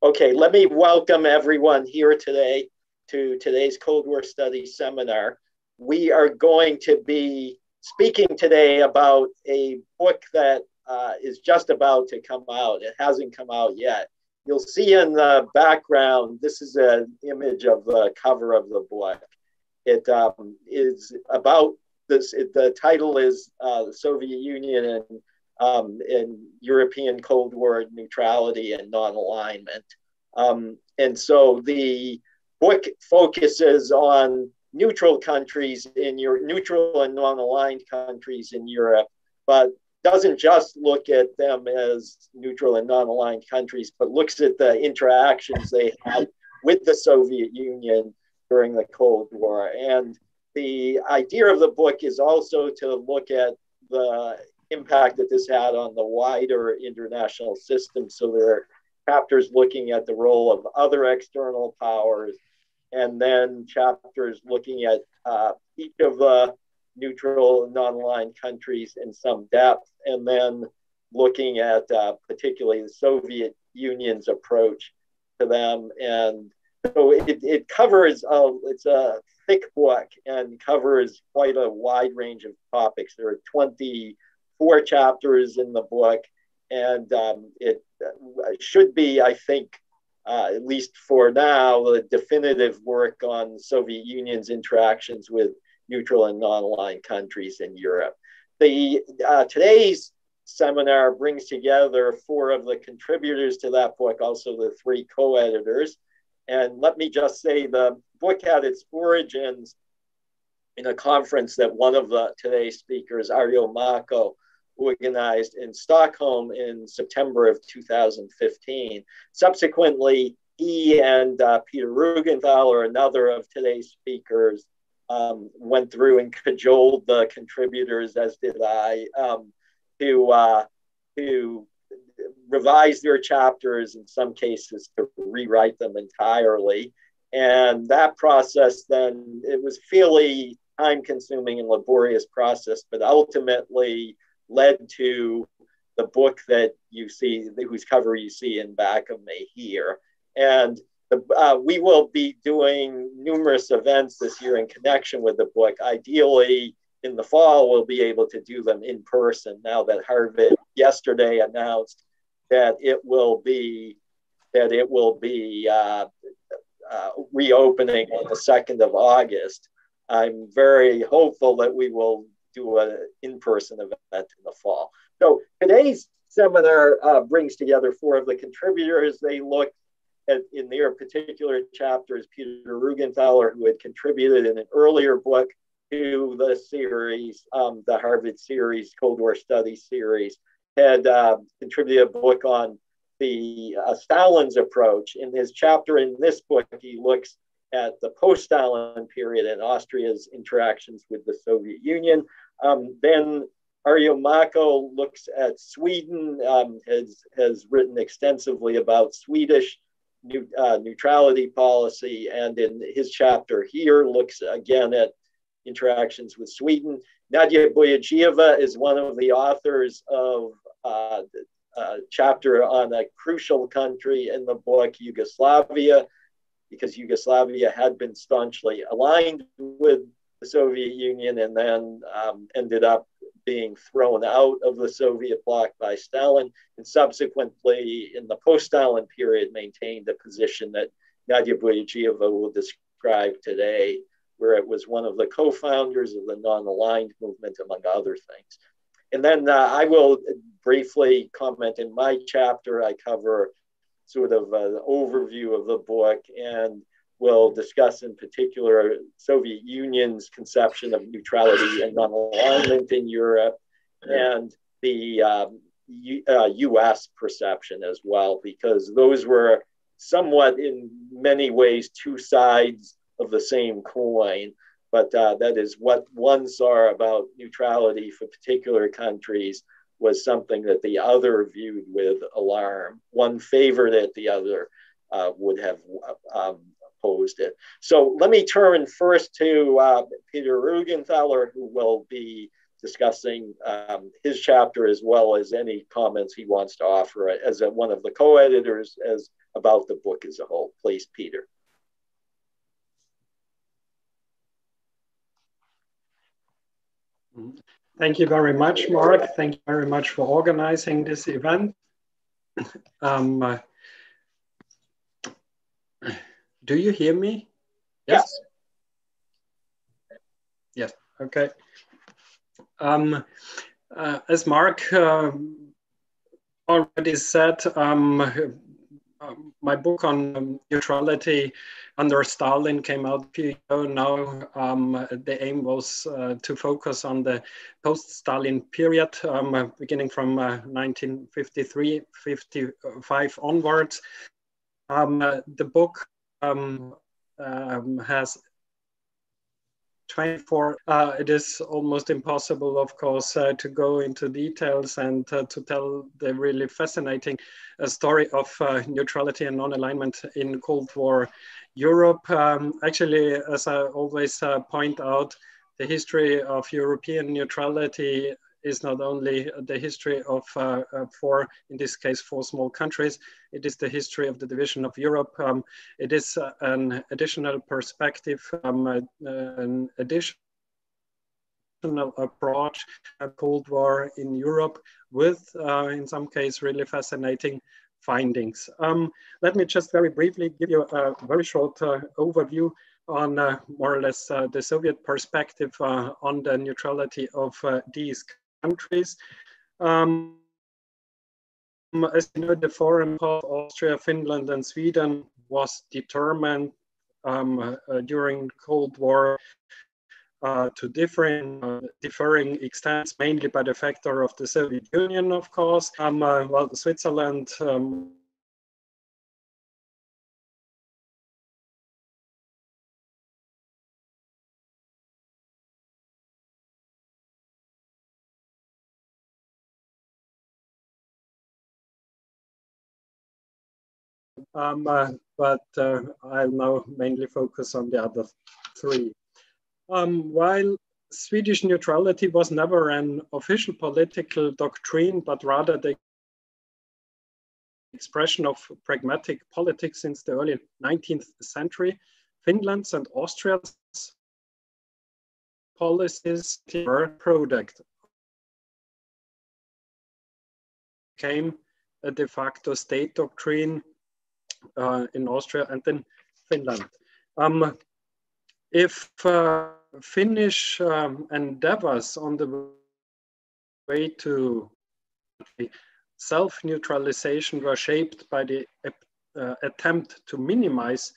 Okay, let me welcome everyone here today to today's Cold War Studies seminar. We are going to be speaking today about a book that uh, is just about to come out. It hasn't come out yet. You'll see in the background, this is an image of the cover of the book. It um, is about this, the title is uh, The Soviet Union and, um, and European Cold War Neutrality and Non-Alignment. Um, and so the book focuses on neutral countries in your neutral and non-aligned countries in Europe, but doesn't just look at them as neutral and non-aligned countries, but looks at the interactions they had with the Soviet Union during the Cold War. And the idea of the book is also to look at the impact that this had on the wider international system. So there are chapters looking at the role of other external powers, and then chapters looking at uh, each of the neutral non-aligned countries in some depth, and then looking at uh, particularly the Soviet Union's approach to them. And so it, it covers, uh, it's a thick book and covers quite a wide range of topics. There are 24 chapters in the book, and um, it should be, I think, uh, at least for now, the definitive work on Soviet Union's interactions with neutral and non-aligned countries in Europe. The, uh, today's seminar brings together four of the contributors to that book, also the three co-editors. And let me just say the book had its origins in a conference that one of the today's speakers, Aryo Makko, organized in Stockholm in September of 2015. Subsequently, he and uh, Peter Ruggenthaler, another of today's speakers, um, went through and cajoled the contributors, as did I, um, to uh, to revise their chapters in some cases to rewrite them entirely. And that process then it was fairly time consuming and laborious process, but ultimately led to the book that you see, whose cover you see in back of me here. And the, uh, we will be doing numerous events this year in connection with the book. Ideally, in the fall, we'll be able to do them in person now that Harvard yesterday announced that it will be that it will be uh, uh, reopening on the 2nd of August. I'm very hopeful that we will do an in-person event in the fall. So today's seminar uh, brings together four of the contributors. They look at, in their particular chapters, Peter Ruggenthaler, who had contributed in an earlier book to the series, um, the Harvard series, Cold War Studies series, had uh, contributed a book on the uh, Stalin's approach. In his chapter in this book, he looks at the post-Stalin period and Austria's interactions with the Soviet Union. Um, then Aryo Makko looks at Sweden, um, has, has written extensively about Swedish new, uh, neutrality policy, and in his chapter here looks again at interactions with Sweden. Nadia Boyadjieva is one of the authors of uh, a chapter on a crucial country in the book, Yugoslavia, because Yugoslavia had been staunchly aligned with the Soviet Union and then um, ended up being thrown out of the Soviet bloc by Stalin, and subsequently, in the post Stalin period, maintained a position that Nadia Boyadjieva will describe today, where it was one of the co founders of the non aligned movement, among other things. And then uh, I will briefly comment in my chapter. I cover sort of an overview of the book and will discuss in particular Soviet Union's conception of neutrality and non-alignment in Europe and the um, U, uh, US perception as well, because those were somewhat in many ways two sides of the same coin. But uh, that is what one saw about neutrality for particular countries was something that the other viewed with alarm. One favored it, the other uh, would have um, opposed it. So let me turn first to uh, Peter Ruggenthaler, who will be discussing um, his chapter as well as any comments he wants to offer as a, one of the co-editors as about the book as a whole. Please, Peter. Thank you very much, Mark. Thank you very much for organizing this event. Um, uh, do you hear me? Yes. Yes. Okay. Um, uh, as Mark uh, already said, um, uh, my book on neutrality under Stalin came out a few years ago. Now um, the aim was uh, to focus on the post-Stalin period, um, beginning from 1953, uh, 55 onwards. Um, uh, the book um, um, has 24. Uh, it is almost impossible, of course, uh, to go into details and uh, to tell the really fascinating uh, story of uh, neutrality and non-alignment in Cold War Europe. Um, actually, as I always uh, point out, the history of European neutrality is not only the history of four, in this case, four small countries, it is the history of the division of Europe. Um, it is uh, an additional perspective, um, uh, an additional approach, a Cold War in Europe with, uh, in some case, really fascinating findings. Um, let me just very briefly give you a very short uh, overview on more or less the Soviet perspective on the neutrality of these countries. Um, as you know, the foreign of Austria, Finland, and Sweden was determined um, uh, during Cold War uh, to differing, uh, differing extents, mainly by the factor of the Soviet Union, of course. Um, uh, well, Switzerland um, um, uh, but uh, I'll now mainly focus on the other three. Um, while Swedish neutrality was never an official political doctrine, but rather the expression of pragmatic politics since the early 19th century, Finland's and Austria's policies were product came a de facto state doctrine uh, in Austria and then Finland. Um, if uh, Finnish um, endeavors on the way to self-neutralization were shaped by the uh, attempt to minimize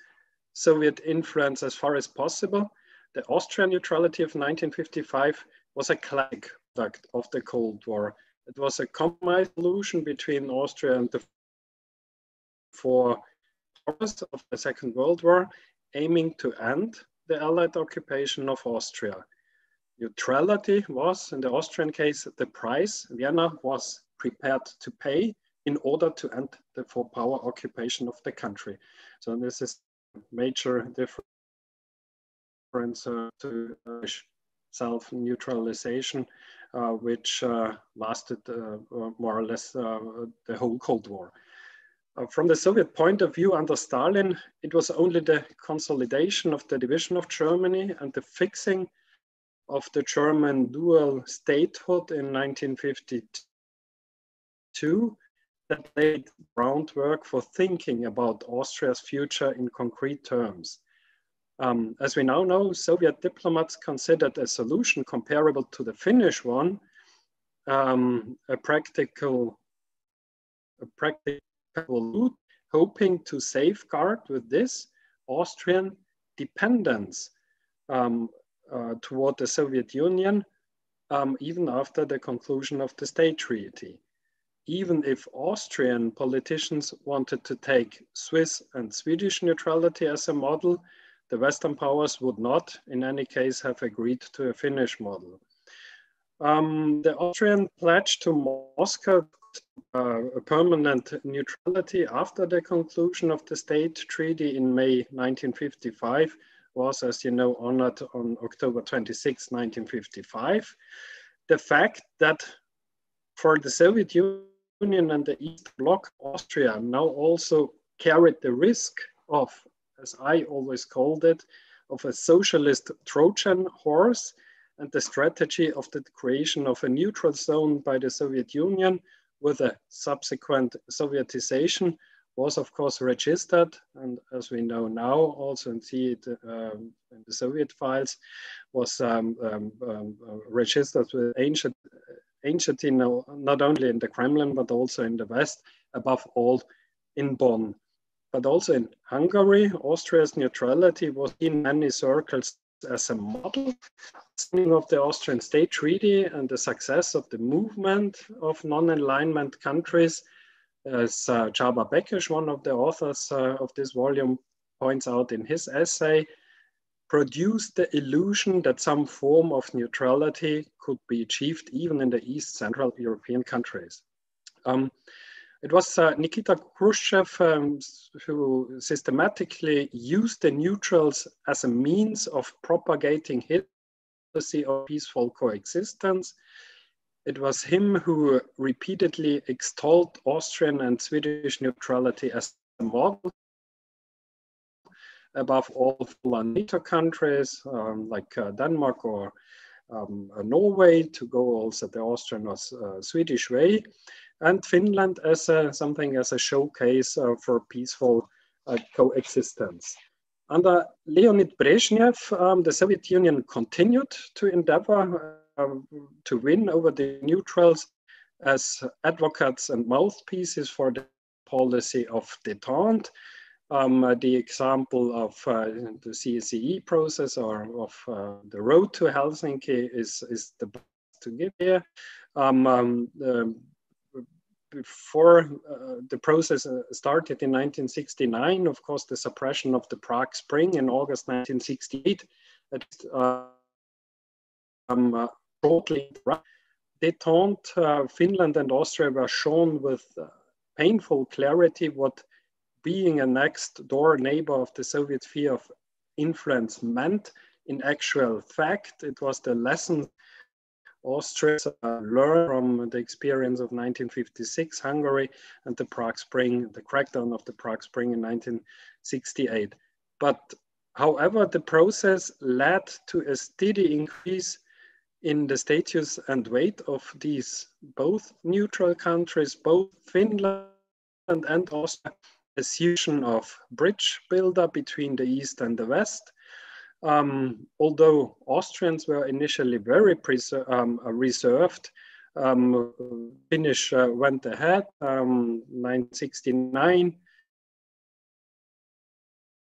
Soviet influence as far as possible, the Austrian neutrality of 1955 was a classic product of the Cold War. It was a compromise solution between Austria and the four of the Second World War, aiming to end the Allied occupation of Austria. Neutrality was, in the Austrian case, the price Vienna was prepared to pay in order to end the four-power occupation of the country. So this is a major difference uh, to uh, self-neutralization, uh, which uh, lasted uh, more or less uh, the whole Cold War. Uh, from the Soviet point of view under Stalin, it was only the consolidation of the division of Germany and the fixing of the German dual statehood in 1952 that laid groundwork for thinking about Austria's future in concrete terms. Um, as we now know, Soviet diplomats considered a solution comparable to the Finnish one um, a practical, a practical hoping to safeguard with this Austrian dependence um, uh, toward the Soviet Union, um, even after the conclusion of the state treaty. Even if Austrian politicians wanted to take Swiss and Swedish neutrality as a model, the Western powers would not, in any case, have agreed to a Finnish model. Um, the Austrian pledge to Moscow Uh, a permanent neutrality after the conclusion of the state treaty in May 1955 was, as you know, honored on October 26, 1955. the fact that for the Soviet Union and the East Bloc, Austria now also carried the risk of, as I always called it, of a socialist Trojan horse and the strategy of the creation of a neutral zone by the Soviet Union with a subsequent Sovietization was of course registered and as we know now also and see it um, in the Soviet files was um, um, um registered with ancient, ancient in, not only in the Kremlin but also in the West above all in Bonn. But also in Hungary, Austria's neutrality was in many circles as a model of the Austrian State Treaty and the success of the movement of non-alignment countries, as uh, Csaba Békés, one of the authors uh, of this volume, points out in his essay, produced the illusion that some form of neutrality could be achieved even in the East Central European countries. Um, it was uh, Nikita Khrushchev um, who systematically used the neutrals as a means of propagating his policy of peaceful coexistence. It was him who repeatedly extolled Austrian and Swedish neutrality as a model above all NATO countries um, like uh, Denmark or um, uh, Norway to go also the Austrian or uh, Swedish way and Finland as a, something as a showcase uh, for peaceful uh, coexistence. Under Leonid Brezhnev, um, the Soviet Union continued to endeavor um, to win over the neutrals as advocates and mouthpieces for the policy of detente. Um, uh, the example of uh, the CSCE process or of uh, the road to Helsinki is, is the best to give here. Um, um, before uh, the process uh, started in 1969, of course, the suppression of the Prague Spring in August 1968, uh, um, uh, shortly detente, uh, Finland and Austria were shown with uh, painful clarity what being a next door neighbor of the Soviet sphere of influence meant in actual fact. It was the lesson Austria uh, learned from the experience of 1956 Hungary and the Prague Spring, the crackdown of the Prague Spring in 1968. But however, the process led to a steady increase in the status and weight of these both neutral countries, both Finland and Austria, a fusion of bridge builder between the East and the West, um, although Austrians were initially very um, reserved, um, Finnish uh, went ahead. 969 um,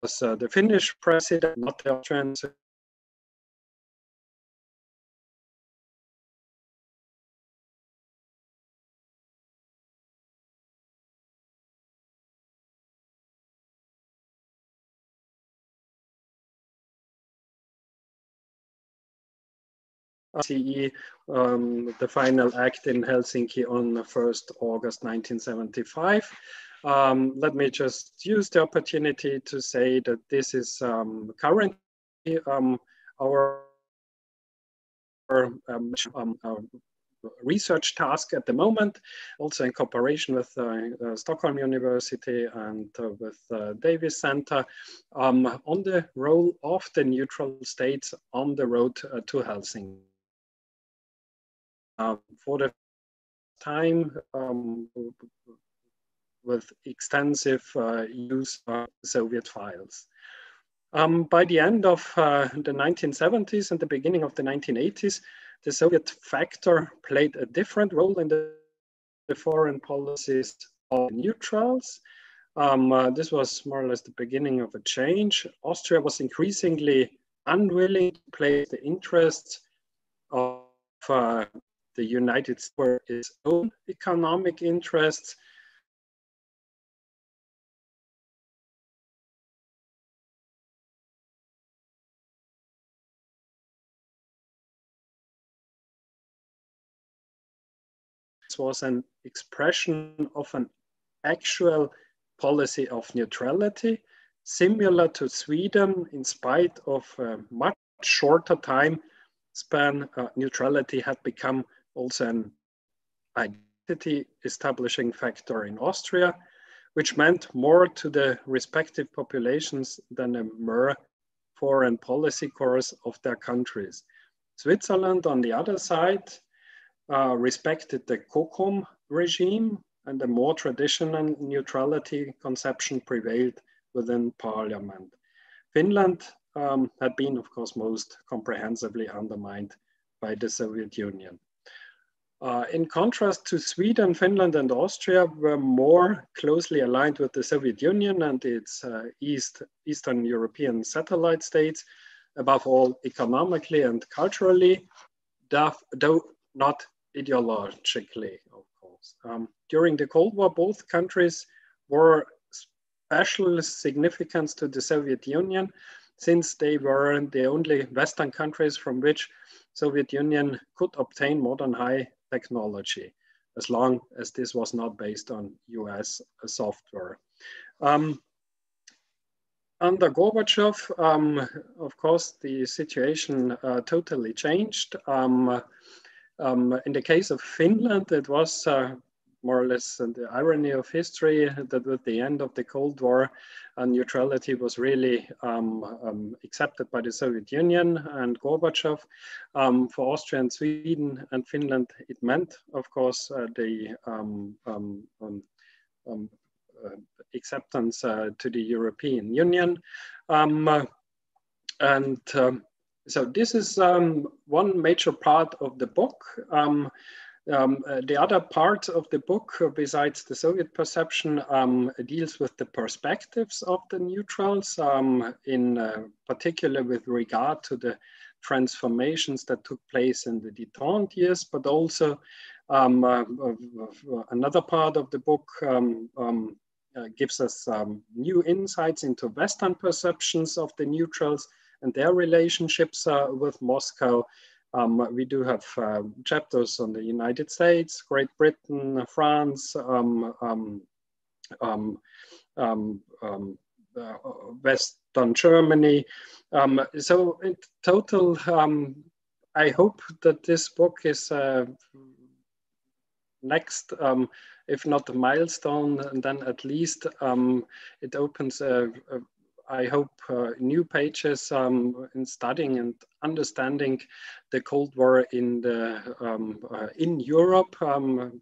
was uh, the Finnish president, not the Austrians CE, um, the final act in Helsinki on 1st August 1975. Um, let me just use the opportunity to say that this is um, currently um, our, um, um, our research task at the moment, also in cooperation with uh, uh, Stockholm University and uh, with uh, Davis Center um, on the role of the neutral states on the road uh, to Helsinki um, for the time um, with extensive uh, use of Soviet files. Um, by the end of uh, the 1970s and the beginning of the 1980s, the Soviet factor played a different role in the, the foreign policies of neutrals. Um, uh, this was more or less the beginning of a change. Austria was increasingly unwilling to place the interests of uh, the United States for its own economic interests. This was an expression of an actual policy of neutrality, similar to Sweden, in spite of a much shorter time span, uh, neutrality had become also an identity establishing factor in Austria, which meant more to the respective populations than a mere foreign policy course of their countries. Switzerland, on the other side, uh, respected the COCOM regime and a more traditional neutrality conception prevailed within parliament. Finland um, had been, of course, most comprehensively undermined by the Soviet Union. Uh, in contrast to Sweden, Finland, and Austria were more closely aligned with the Soviet Union and its uh, East, Eastern European satellite states, above all economically and culturally, though not ideologically, of course. Um, during the Cold War, both countries were special significance to the Soviet Union since they were the only Western countries from which Soviet Union could obtain modern high technology, as long as this was not based on US software. Um, under Gorbachev, um, of course, the situation uh, totally changed. Um, um, in the case of Finland, it was uh, more or less the irony of history that with the end of the Cold War, uh, neutrality was really um, um, accepted by the Soviet Union and Gorbachev. Um, for Austria and Sweden and Finland, it meant, of course, uh, the um, um, um, uh, acceptance uh, to the European Union. Uh, and so this is one major part of the book. Um, uh, the other part of the book, uh, besides the Soviet perception, um, deals with the perspectives of the neutrals, um, in uh, particular with regard to the transformations that took place in the detente years, but also um, uh, another part of the book um, um, gives us new insights into Western perceptions of the neutrals and their relationships with Moscow. Um, we do have uh, chapters on the United States, Great Britain, France, um, um, um, um, um uh, Western Germany. so in total, I hope that this book is uh, next, if not a milestone, and then at least it opens a, a I hope, uh, new pages um, in studying and understanding the Cold War in the um, uh, in Europe, um,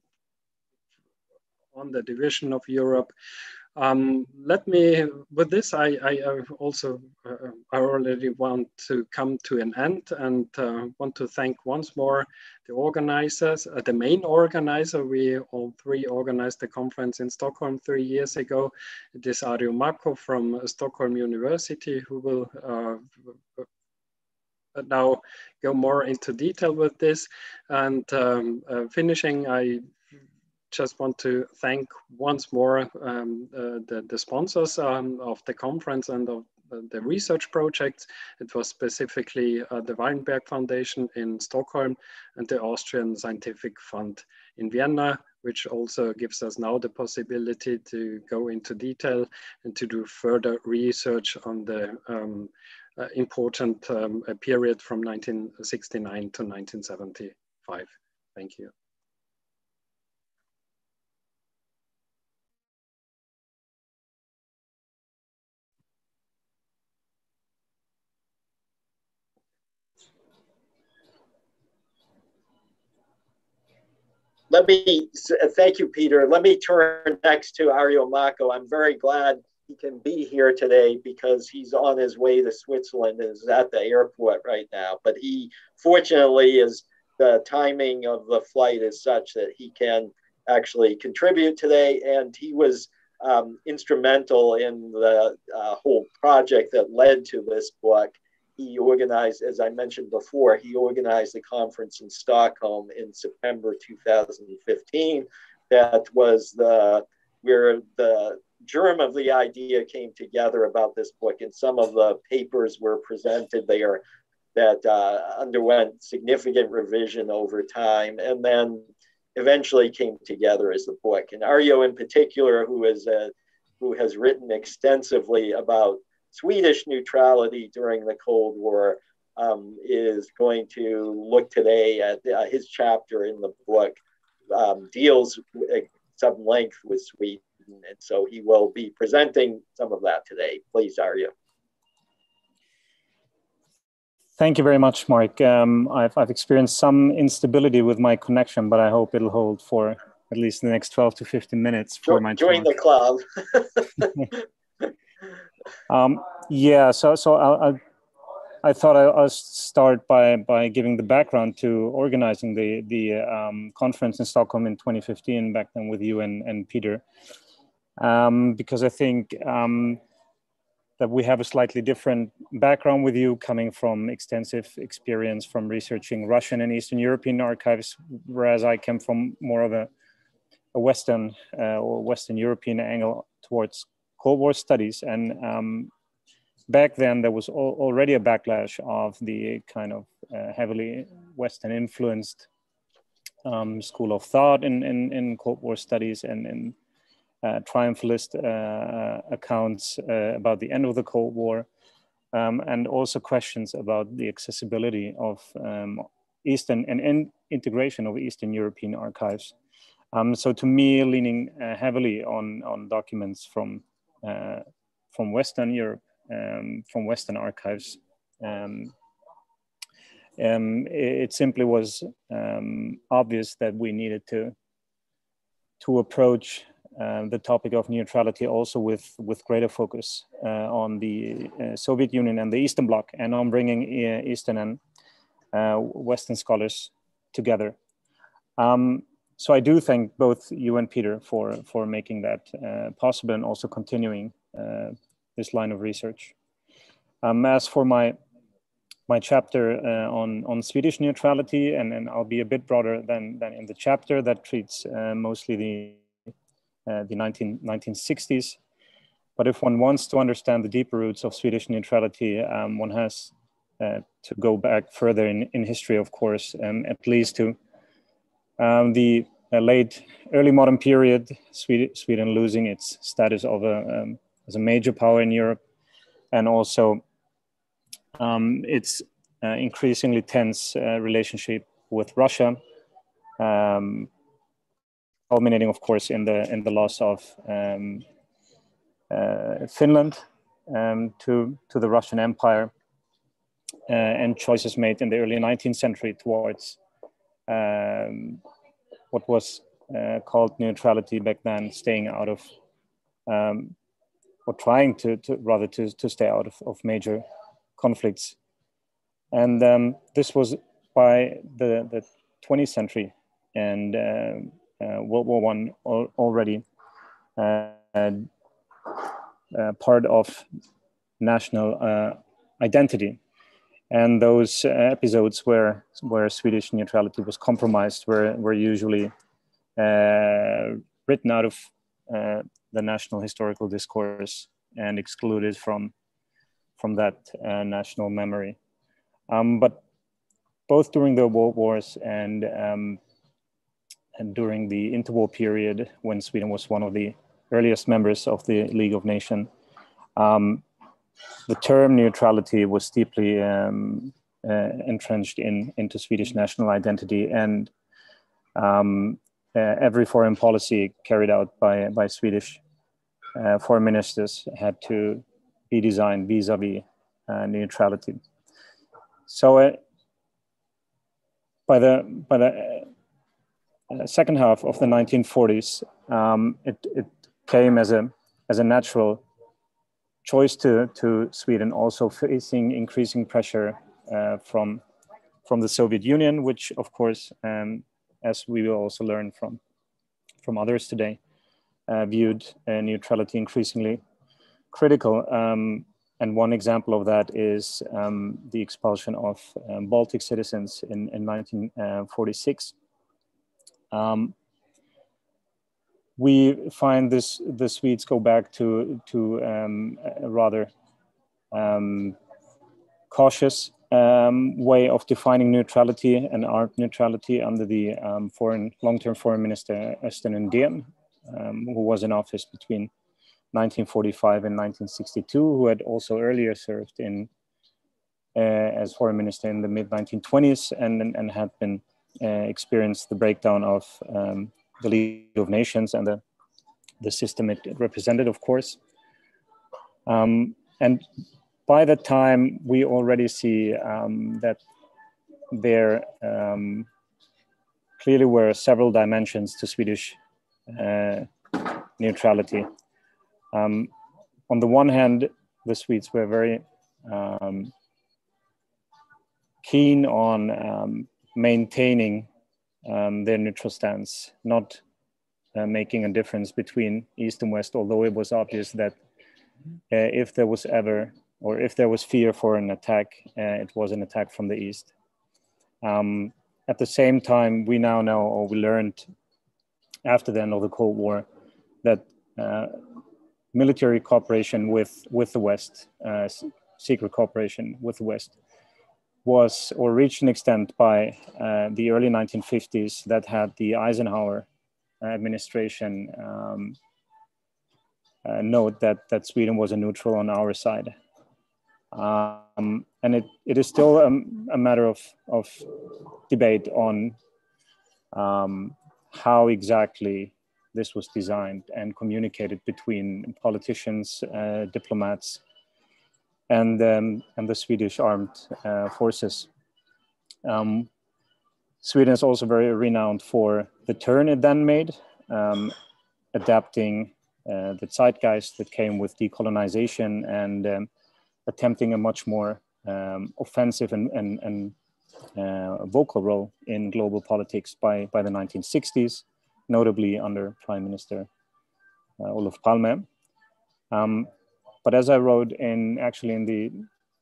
on the division of Europe, um, let me, with this, I, I also uh, I already want to come to an end and uh, want to thank once more the organizers, uh, the main organizer. We all three organized the conference in Stockholm three years ago. It is Aryo Makko from Stockholm University who will uh, now go more into detail with this. And um, uh, finishing, I just want to thank once more um, uh, the, the, sponsors um, of the conference and of the research projects. It was specifically uh, the Wallenberg Foundation in Stockholm and the Austrian Scientific Fund in Vienna, which also gives us now the possibility to go into detail and to do further research on the um, uh, important um, period from 1969 to 1975. Thank you. Let me uh, thank you, Peter. Let me turn next to Aryo Makko. I'm very glad he can be here today because he's on his way to Switzerland and is at the airport right now. But he, fortunately, is the timing of the flight is such that he can actually contribute today. And he was um, instrumental in the uh, whole project that led to this book he organized, as I mentioned before, he organized a conference in Stockholm in September 2015. That was the where the germ of the idea came together about this book, and some of the papers were presented there that uh, underwent significant revision over time, and then eventually came together as the book. And Aryo, in particular, who is a, who has written extensively about Swedish neutrality during the Cold War um, is going to look today at uh, his chapter in the book um, deals at some length with Sweden, and so he will be presenting some of that today. Please, Aryo. Thank you very much, Mark. Um, I've, I've experienced some instability with my connection, but I hope it'll hold for at least the next 12 to 15 minutes for join, my join the club. um, yeah, so so I, I, I thought I, will start by by giving the background to organizing the the um, conference in Stockholm in 2015 back then with you and and Peter, um, because I think um, that we have a slightly different background with you coming from extensive experience from researching Russian and Eastern European archives, whereas I came from more of a, a Western uh, or Western European angle towards Cold War studies. And um, back then there was al already a backlash of the kind of uh, heavily Western influenced um, school of thought in, in, in Cold War studies and, in uh, triumphalist uh, accounts uh, about the end of the Cold War, um, and also questions about the accessibility of um, Eastern and, and, integration of Eastern European archives. Um, so to me, leaning heavily on, on documents from, from Western Europe, um, from Western archives, um, um, it, it, simply was obvious that we needed to to approach um, the topic of neutrality also with, with greater focus uh, on the uh, Soviet Union and the Eastern Bloc and on bringing uh, Eastern and uh, Western scholars together. Um, so I do thank both you and Peter for, for making that uh, possible and also continuing uh, this line of research. Um, as for my my chapter uh, on on Swedish neutrality, and, I'll be a bit broader than than in the chapter that treats uh, mostly the uh, the 19, 1960s. But if one wants to understand the deeper roots of Swedish neutrality, um, one has uh, to go back further in, in history, of course, and at least to um, the late, early modern period, Sweden, Sweden losing its status of a, um, as a major power in Europe, and also um, its uh, increasingly tense uh, relationship with Russia, um, culminating, of course, in the in the loss of um, uh, Finland um, to to the Russian Empire, uh, and choices made in the early 19th century towards um, what was uh, called neutrality back then, staying out of um, or trying to, to rather to, to stay out of, of major conflicts. And um, this was by the, the 20th century. And uh, uh, World War One already uh, uh, part of national identity. And those episodes where where Swedish neutrality was compromised were were usually written out of the national historical discourse and excluded from from that uh, national memory. Um, but both during the world wars and um, and during the interwar period when Sweden was one of the earliest members of the League of Nations, um, the term neutrality was deeply um, uh, entrenched in into Swedish national identity, and um, uh, every foreign policy carried out by by Swedish uh, foreign ministers had to be designed vis-a-vis -vis, neutrality. So uh, by the by the uh, second half of the 1940s, um, it, it came as a, as a natural choice to, to Sweden, also facing increasing pressure uh, from, from the Soviet Union, which of course, um, as we will also learn from, from others today, uh, viewed uh, neutrality increasingly critical. Um, and one example of that is um, the expulsion of um, Baltic citizens in, in 1946 um, we find this the Swedes go back to to um, a rather um, cautious um, way of defining neutrality and art neutrality under the um, foreign long-term foreign minister Östen Undén, um, who was in office between 1945 and 1962, who had also earlier served in as foreign minister in the mid 1920s and, and, and had been experienced the breakdown of um, the League of Nations and the, the system it represented, of course. Um, and by that time, we already see um, that there um, clearly were several dimensions to Swedish uh, neutrality. Um, on the one hand, the Swedes were very um, keen on um, maintaining um, their neutral stance, not uh, making a difference between East and West, although it was obvious that uh, if there was ever, or if there was fear for an attack, uh, it was an attack from the East. Um, at the same time, we now know, or we learned after the end of the Cold War, that uh, military cooperation with, with the West, uh, secret cooperation with the West, was or reached an extent by uh, the early 1950s that had the Eisenhower administration um, uh, note that, that Sweden was a neutral on our side. Um, and it, it is still a, a matter of, of debate on um, how exactly this was designed and communicated between politicians, uh, diplomats, and, um, and the Swedish armed uh, forces. Um, Sweden is also very renowned for the turn it then made, um, adapting uh, the zeitgeist that came with decolonization and um, attempting a much more um, offensive and, and, and uh, vocal role in global politics by, by the 1960s, notably under Prime Minister uh, Olof Palme. Um, but as I wrote in actually in the,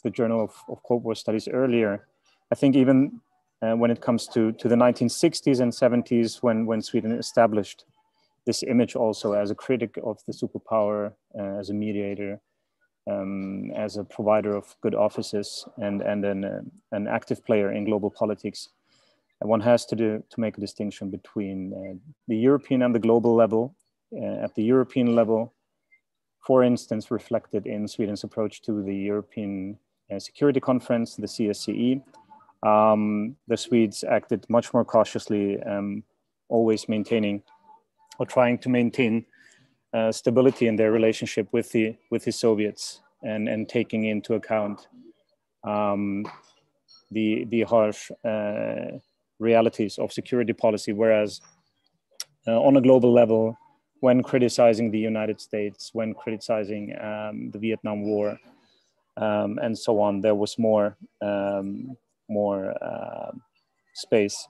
the Journal of, of Cold War Studies earlier, I think even uh, when it comes to, to the 1960s and 70s, when, when Sweden established this image also as a critic of the superpower, uh, as a mediator, um, as a provider of good offices and, and an, uh, an active player in global politics. And one has to do to make a distinction between uh, the European and the global level. Uh, at the European level, for instance, reflected in Sweden's approach to the European uh, Security Conference, the CSCE, um, the Swedes acted much more cautiously, um, always maintaining or trying to maintain uh, stability in their relationship with the with the Soviets and and taking into account um, the the harsh uh, realities of security policy. Whereas uh, on a global level, when criticizing the United States, when criticizing um, the Vietnam War, um, and so on, there was more um, more uh, space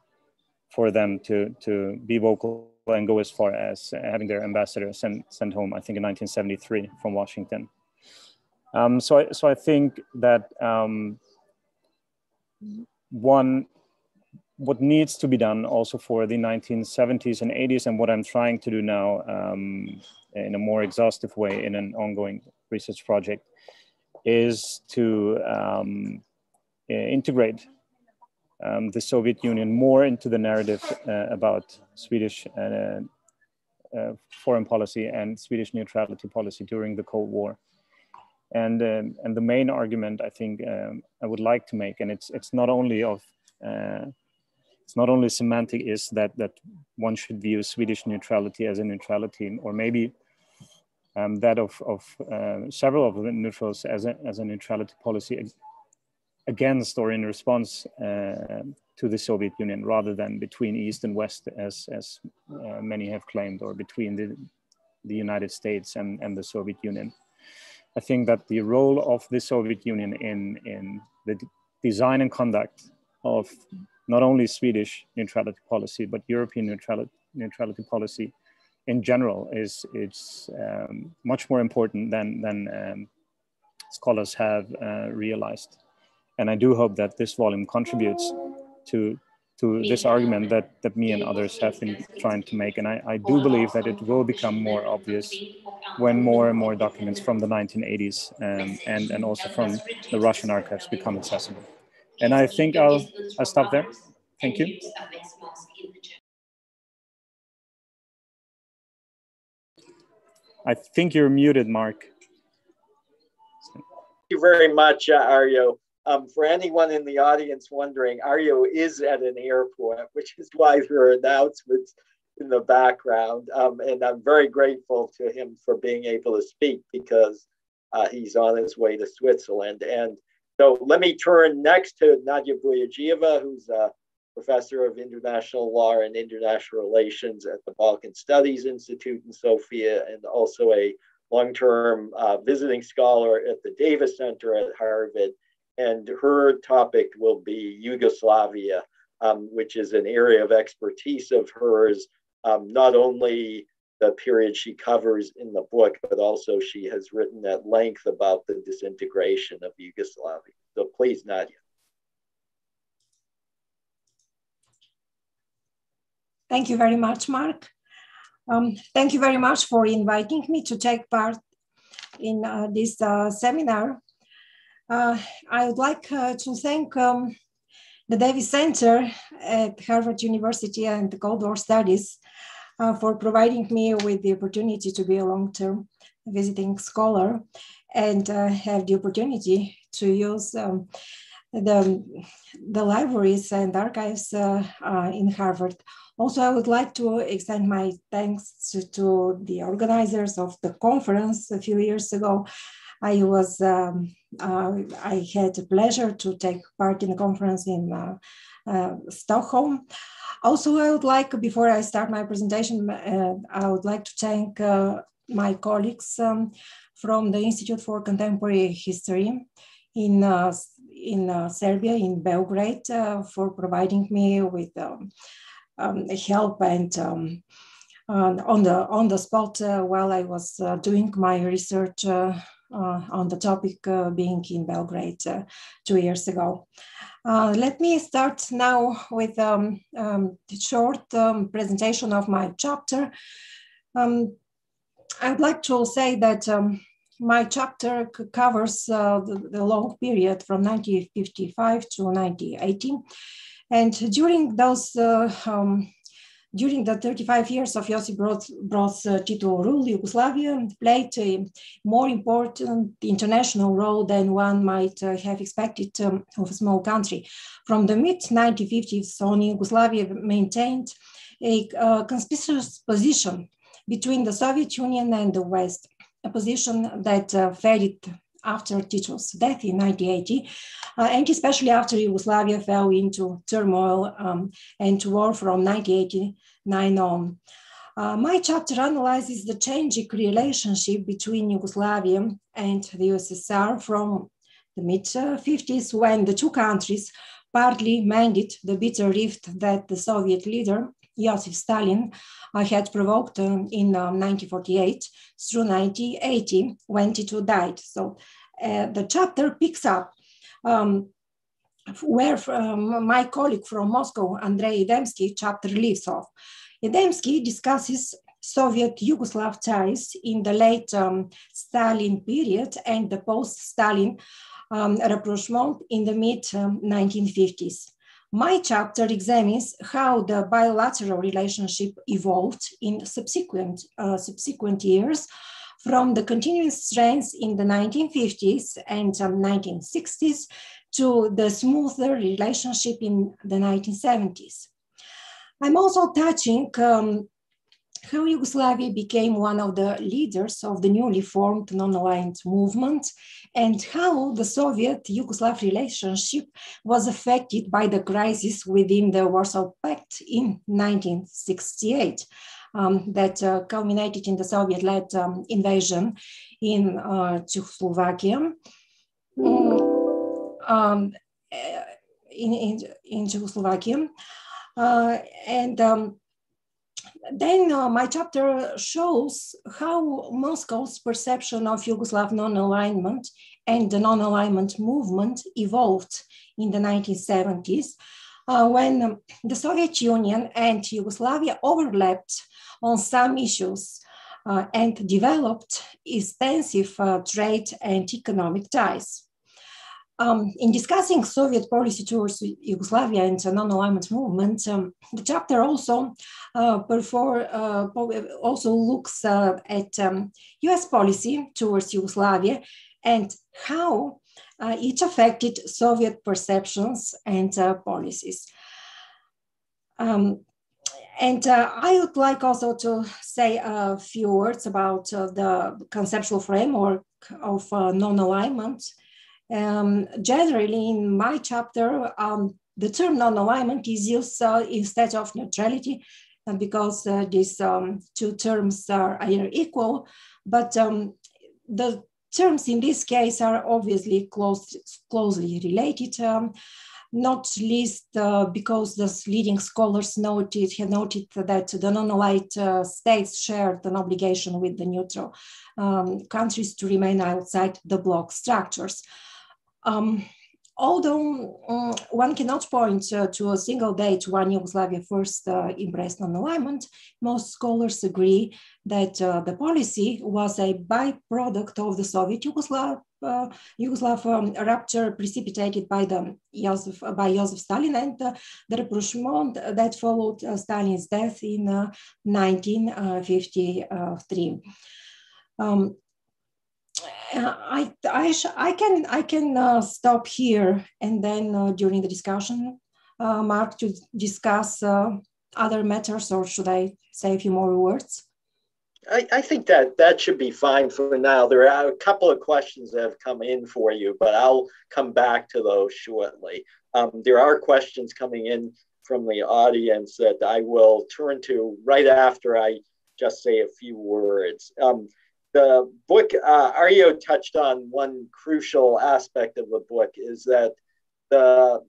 for them to to be vocal and go as far as having their ambassador sent, sent home, I think in 1973 from Washington. Um, so, I, so I think that um, one, what needs to be done also for the 1970s and 80s and what I'm trying to do now um, in a more exhaustive way in an ongoing research project is to um, integrate um, the Soviet Union more into the narrative uh, about Swedish uh, uh, foreign policy and Swedish neutrality policy during the Cold War. And, um, and the main argument I think um, I would like to make, and it's, it's not only of, uh, it's not only semantic, is that, that one should view Swedish neutrality as a neutrality, or maybe um, that of, of uh, several of the neutrals as a, as a neutrality policy against or in response uh, to the Soviet Union rather than between East and West, as, as uh, many have claimed, or between the, the United States and, and the Soviet Union. I think that the role of the Soviet Union in, in the design and conduct of not only Swedish neutrality policy, but European neutrality, neutrality policy in general is it's um, much more important than, than um, scholars have uh, realized. And I do hope that this volume contributes to, to this argument that, that me and others have been trying to make. And I, I do believe that it will become more obvious when more and more documents from the 1980s um, and, and also from the Russian archives become accessible. And I think I'll, I'll stop there. Thank you. I think you're muted, Mark. Thank you very much, uh, Aryo. Um, for anyone in the audience wondering, Aryo is at an airport, which is why there are announcements in the background. Um, and I'm very grateful to him for being able to speak because uh, he's on his way to Switzerland. And so let me turn next to Nadia Boyadjieva, who's a professor of international law and international relations at the Balkan Studies Institute in Sofia, and also a long-term uh, visiting scholar at the Davis Center at Harvard. And her topic will be Yugoslavia, um, which is an area of expertise of hers, um, not only the period she covers in the book, but also she has written at length about the disintegration of Yugoslavia. So please, Nadia. Thank you very much, Mark. Um, thank you very much for inviting me to take part in uh, this uh, seminar. Uh, I would like uh, to thank um, the Davis Center at Harvard University and the Cold War Studies uh, for providing me with the opportunity to be a long-term visiting scholar and uh, have the opportunity to use um, the, the libraries and archives uh, uh, in Harvard. Also, I would like to extend my thanks to, to, the organizers of the conference a few years ago. I was um, uh, I had the pleasure to take part in the conference in uh, uh, Stockholm. Also, I would like, before I start my presentation, uh, I would like to thank uh, my colleagues um, from the Institute for Contemporary History in, uh, in uh, Serbia, in Belgrade, uh, for providing me with um, um, help and um, on, the, on the spot while I was doing my research on the topic being in Belgrade two years ago. Uh, let me start now with um, um, a short um, presentation of my chapter. Um, I would like to say that um, my chapter covers uh, the, the, long period from 1955 to 1980. And during those uh, um, during the 35 years of Josip Broz uh, Tito rule, Yugoslavia played a more important international role than one might uh, have expected um, of a small country. From the mid-1950s on, Yugoslavia maintained a uh, conspicuous position between the Soviet Union and the West, a position that uh, faded after Tito's death in 1980, uh, and especially after Yugoslavia fell into turmoil um, and war from 1989 on. Uh, my chapter analyzes the changing relationship between Yugoslavia and the USSR from the mid 50s when the two countries partly mended the bitter rift that the Soviet leader Joseph Stalin uh, had provoked um, in um, 1948 through 1980 when Tito died. So uh, the chapter picks up um, where um, my colleague from Moscow, Andrei Edemsky, chapter leaves off. Edemsky discusses Soviet Yugoslav ties in the late um, Stalin period and the post-Stalin um, rapprochement in the mid 1950s. My chapter examines how the bilateral relationship evolved in subsequent, uh, subsequent years from the continuing strains in the 1950s and um, 1960s to the smoother relationship in the 1970s. I'm also touching um, how Yugoslavia became one of the leaders of the newly formed non-aligned movement and how the Soviet-Yugoslav relationship was affected by the crisis within the Warsaw Pact in 1968 um, that uh, culminated in the Soviet-led um, invasion in uh, Czechoslovakia. Mm, um, in, in, in Czechoslovakia. Uh, and um, then uh, my chapter shows how Moscow's perception of Yugoslav non-alignment and the non-alignment movement evolved in the 1970s uh, when the Soviet Union and Yugoslavia overlapped on some issues uh, and developed extensive uh, trade and economic ties. Um, in discussing Soviet policy towards Yugoslavia and the non-alignment movement, um, the chapter also uh, perform, uh, also looks uh, at um, U.S. policy towards Yugoslavia and how uh, each affected Soviet perceptions and uh, policies. Um, and uh, I would like also to say a few words about the conceptual framework of non-alignment. Um, generally, in my chapter, um, the term non-alignment is used uh, instead of neutrality because uh, these um, two terms are either equal, but um, the terms in this case are obviously close, closely related. Um, not least uh, because the leading scholars noted have noted that the non-aligned uh, states shared an obligation with the neutral um, countries to remain outside the bloc structures. Um, although um, one cannot point uh, to a single date when Yugoslavia first uh, embraced non-alignment, most scholars agree that uh, the policy was a byproduct of the Soviet Yugoslav, uh, Yugoslav um, rupture precipitated by the Joseph, by Joseph Stalin and the rapprochement that followed uh, Stalin's death in 1953. Um, I, I, I can, I can uh, stop here and then uh, during the discussion, uh, Mark, to discuss other matters or should I say a few more words? I, I, think that that should be fine for now. There are a couple of questions that have come in for you, but I'll come back to those shortly. Um, there are questions coming in from the audience that I will turn to right after I just say a few words. Um, the book, uh, Aryo touched on one crucial aspect of the book is that the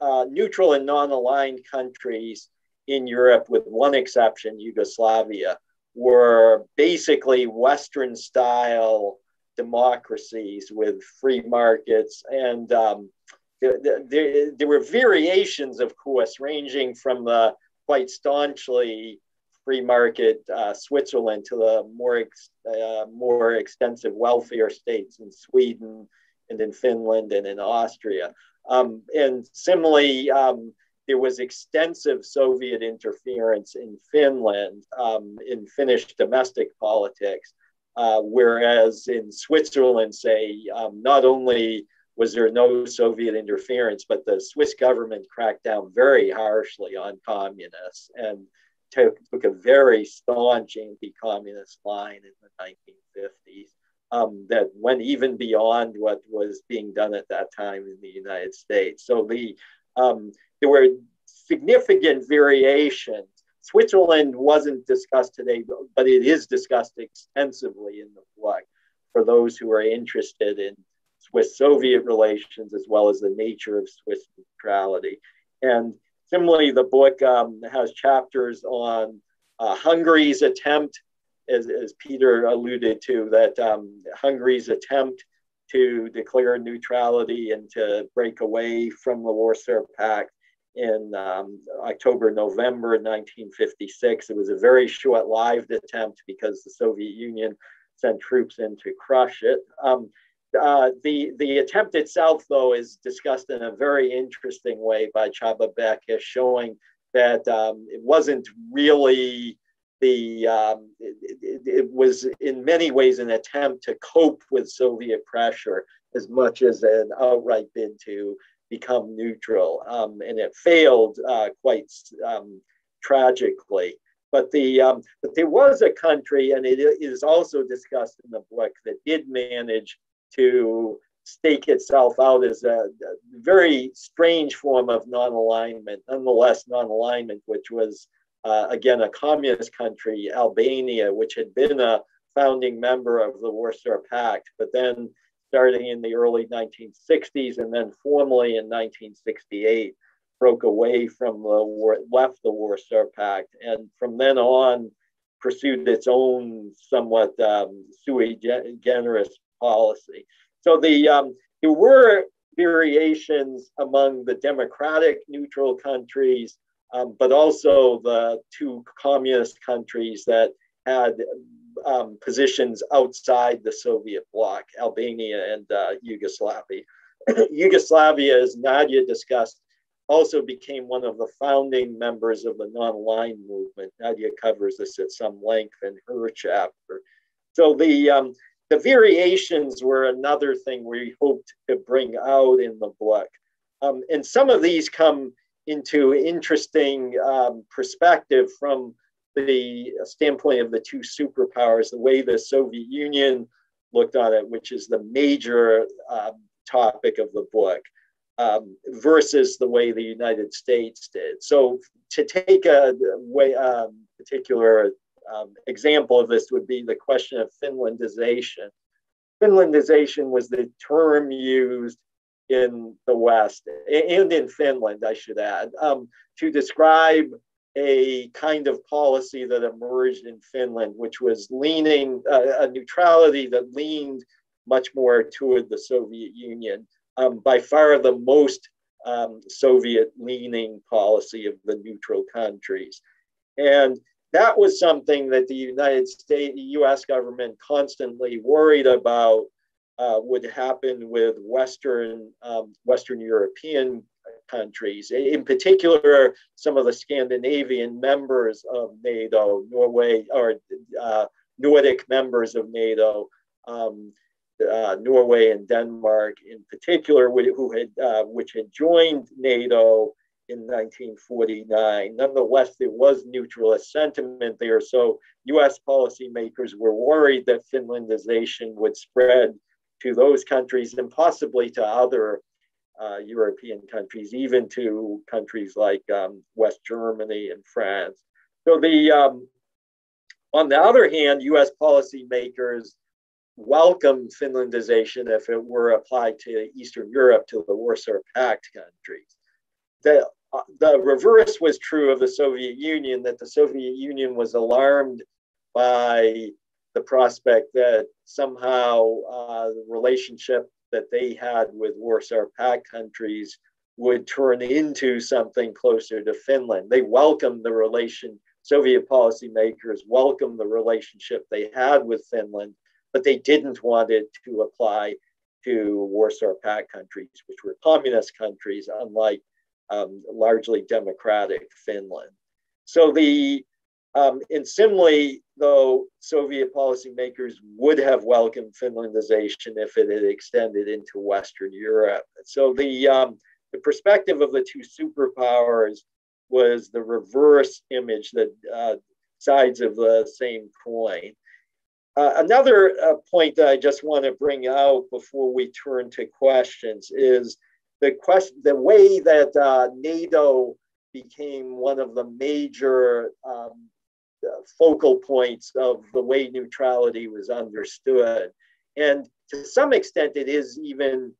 uh, neutral and non aligned countries in Europe, with one exception, Yugoslavia, were basically Western style democracies with free markets. And um, there, there, there, were variations, of course, ranging from the quite staunchly free market uh, Switzerland to the more, ex, uh, more extensive welfare states in Sweden and in Finland and in Austria. Um, and similarly, um, there was extensive Soviet interference in Finland um, in Finnish domestic politics, uh, whereas in Switzerland, say, um, not only was there no Soviet interference, but the Swiss government cracked down very harshly on communists and took, took a very staunch anti-communist line in the 1950s. Um, that went even beyond what was being done at that time in the United States. So the um, there were significant variations. Switzerland wasn't discussed today, but it is discussed extensively in the book for those who are interested in Swiss Soviet relations as well as the nature of Swiss neutrality. And similarly, the book um, has chapters on uh, Hungary's attempt, as, as, Peter alluded to, that um, Hungary's attempt to declare neutrality and to break away from the Warsaw Pact in um, October, November 1956. It was a very short lived attempt because the Soviet Union sent troops in to crush it. Um, uh, the, the attempt itself, though, is discussed in a very interesting way by Csaba Békés, showing that um, it wasn't really the, um, it, it, it was in many ways an attempt to cope with Soviet pressure as much as an outright bid to become neutral, um, and it failed uh, quite um, tragically. But the um, but there was a country, and it is also discussed in the book that did manage to stake itself out as a, a very strange form of non-alignment, nonetheless non-alignment, which was uh, again a communist country, Albania, which had been a founding member of the Warsaw Pact, but then starting in the early 1960s and then formally in 1968 broke away from the war, left the Warsaw Pact, and from then on pursued its own somewhat um, sui generis policy. So the um, there were variations among the democratic neutral countries, um, but also the two communist countries that had um, positions outside the Soviet bloc, Albania and uh, Yugoslavia. Yugoslavia, as Nadia discussed, also became one of the founding members of the non-aligned movement. Nadia covers this at some length in her chapter. So the um, the variations were another thing we hoped to bring out in the book. Um, and some of these come into interesting um, perspective from the standpoint of the two superpowers, the way the Soviet Union looked on it, which is the major um, topic of the book, um, versus the way the United States did. So, to take a way um, particular um, example of this would be the question of Finlandization. Finlandization was the term used in the West and in Finland, I should add, um, to describe a kind of policy that emerged in Finland, which was leaning uh, a neutrality that leaned much more toward the Soviet Union. Um, by far the most um, Soviet leaning policy of the neutral countries. And that was something that the United States, the US government constantly worried about uh, would happen with Western, um, Western European countries, in particular, some of the Scandinavian members of NATO, Norway, or uh, Nordic members of NATO, um, uh, Norway and Denmark in particular, who had, uh, which had joined NATO in 1949. Nonetheless, there was neutralist sentiment there. So US policymakers were worried that Finlandization would spread to those countries and possibly to other uh, European countries, even to countries like um, West Germany and France. So the um, on the other hand, U.S. policymakers welcomed Finlandization if it were applied to Eastern Europe, to the Warsaw Pact countries. The, the reverse was true of the Soviet Union, that the Soviet Union was alarmed by the prospect that somehow uh, the relationship that they had with Warsaw Pact countries would turn into something closer to Finland. They welcomed the relation, Soviet policymakers welcomed the relationship they had with Finland, but they didn't want it to apply to Warsaw Pact countries, which were communist countries, unlike um, largely democratic Finland. So the um, and similarly, though, Soviet policymakers would have welcomed Finlandization if it had extended into Western Europe. So the, um, the perspective of the two superpowers was the reverse image, the uh, sides of the same coin. Uh, another uh, point that I just want to bring out before we turn to questions is the question, the way that uh, NATO became one of the major um, focal points of the way neutrality was understood. And to some extent, it is even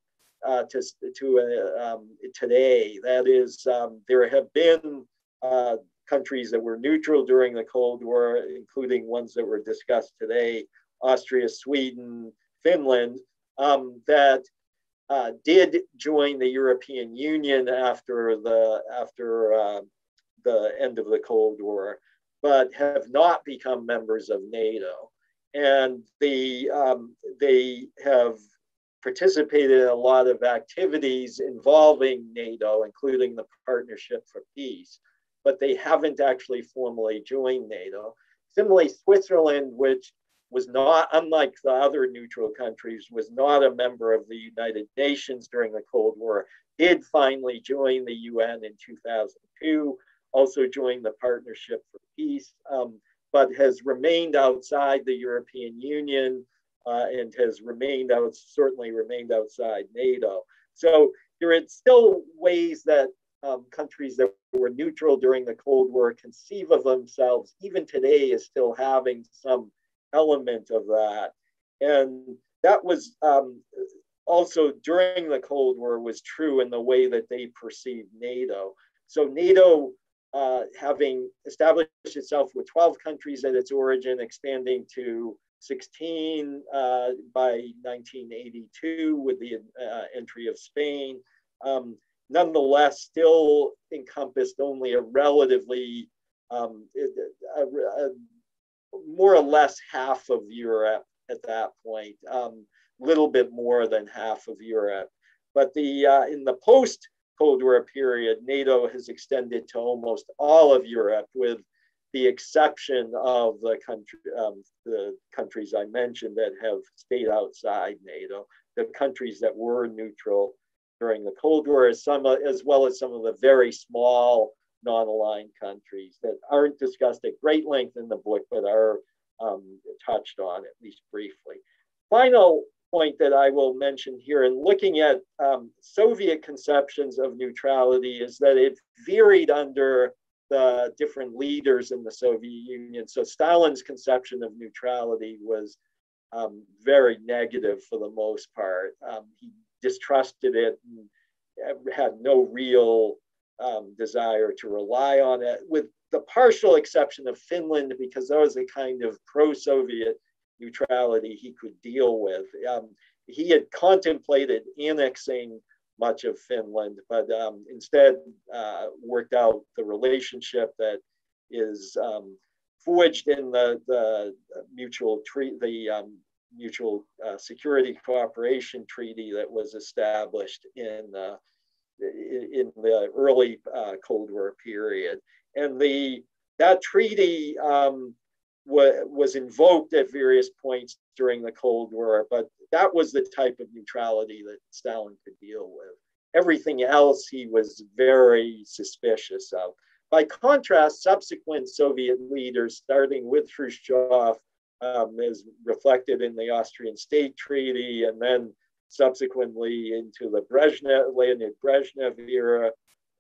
uh, to, to uh, um, today. That is, um, there have been uh, countries that were neutral during the Cold War, including ones that were discussed today Austria, Sweden, Finland, um, that uh, did join the European Union after the after uh, the end of the Cold War but have not become members of NATO. And the, um, they have participated in a lot of activities involving NATO, including the Partnership for Peace, but they haven't actually formally joined NATO. Similarly, Switzerland, which was not, unlike the other neutral countries, was not a member of the United Nations during the Cold War, did finally join the UN in 2002 also joined the Partnership for Peace, um, but has remained outside the European Union uh, and has remained out, certainly remained outside NATO. So there are still ways that um, countries that were neutral during the Cold War conceive of themselves, even today, as still having some element of that. And that was um, also during the Cold War was true in the way that they perceived NATO. So NATO uh, having established itself with 12 countries at its origin, expanding to 16 uh, by 1982 with the uh, entry of Spain, um, nonetheless still encompassed only a relatively, um, a, a, more or less half of Europe at that point, a um, little bit more than half of Europe. But the uh, in the post Cold War period, NATO has extended to almost all of Europe with the exception of the country, um, the countries I mentioned that have stayed outside NATO, the countries that were neutral during the Cold War, as, some, as well as some of the very small non-aligned countries that aren't discussed at great length in the book, but are um, touched on at least briefly. Final point that I will mention here in looking at um, Soviet conceptions of neutrality is that it varied under the different leaders in the Soviet Union. So Stalin's conception of neutrality was um, very negative for the most part. Um, he distrusted it and had no real um, desire to rely on it, with the partial exception of Finland, because that was a kind of pro Soviet neutrality he could deal with. Um, he had contemplated annexing much of Finland, but um, instead uh, worked out the relationship that is um, forged in the, the mutual treat the um, mutual uh, security cooperation treaty that was established in uh, in the early uh, Cold War period, and the that treaty um, was invoked at various points during the Cold War, but that was the type of neutrality that Stalin could deal with. Everything else he was very suspicious of. By contrast, subsequent Soviet leaders, starting with Khrushchev, um, as reflected in the Austrian State Treaty, and then subsequently into the Brezhnev, Leonid Brezhnev era,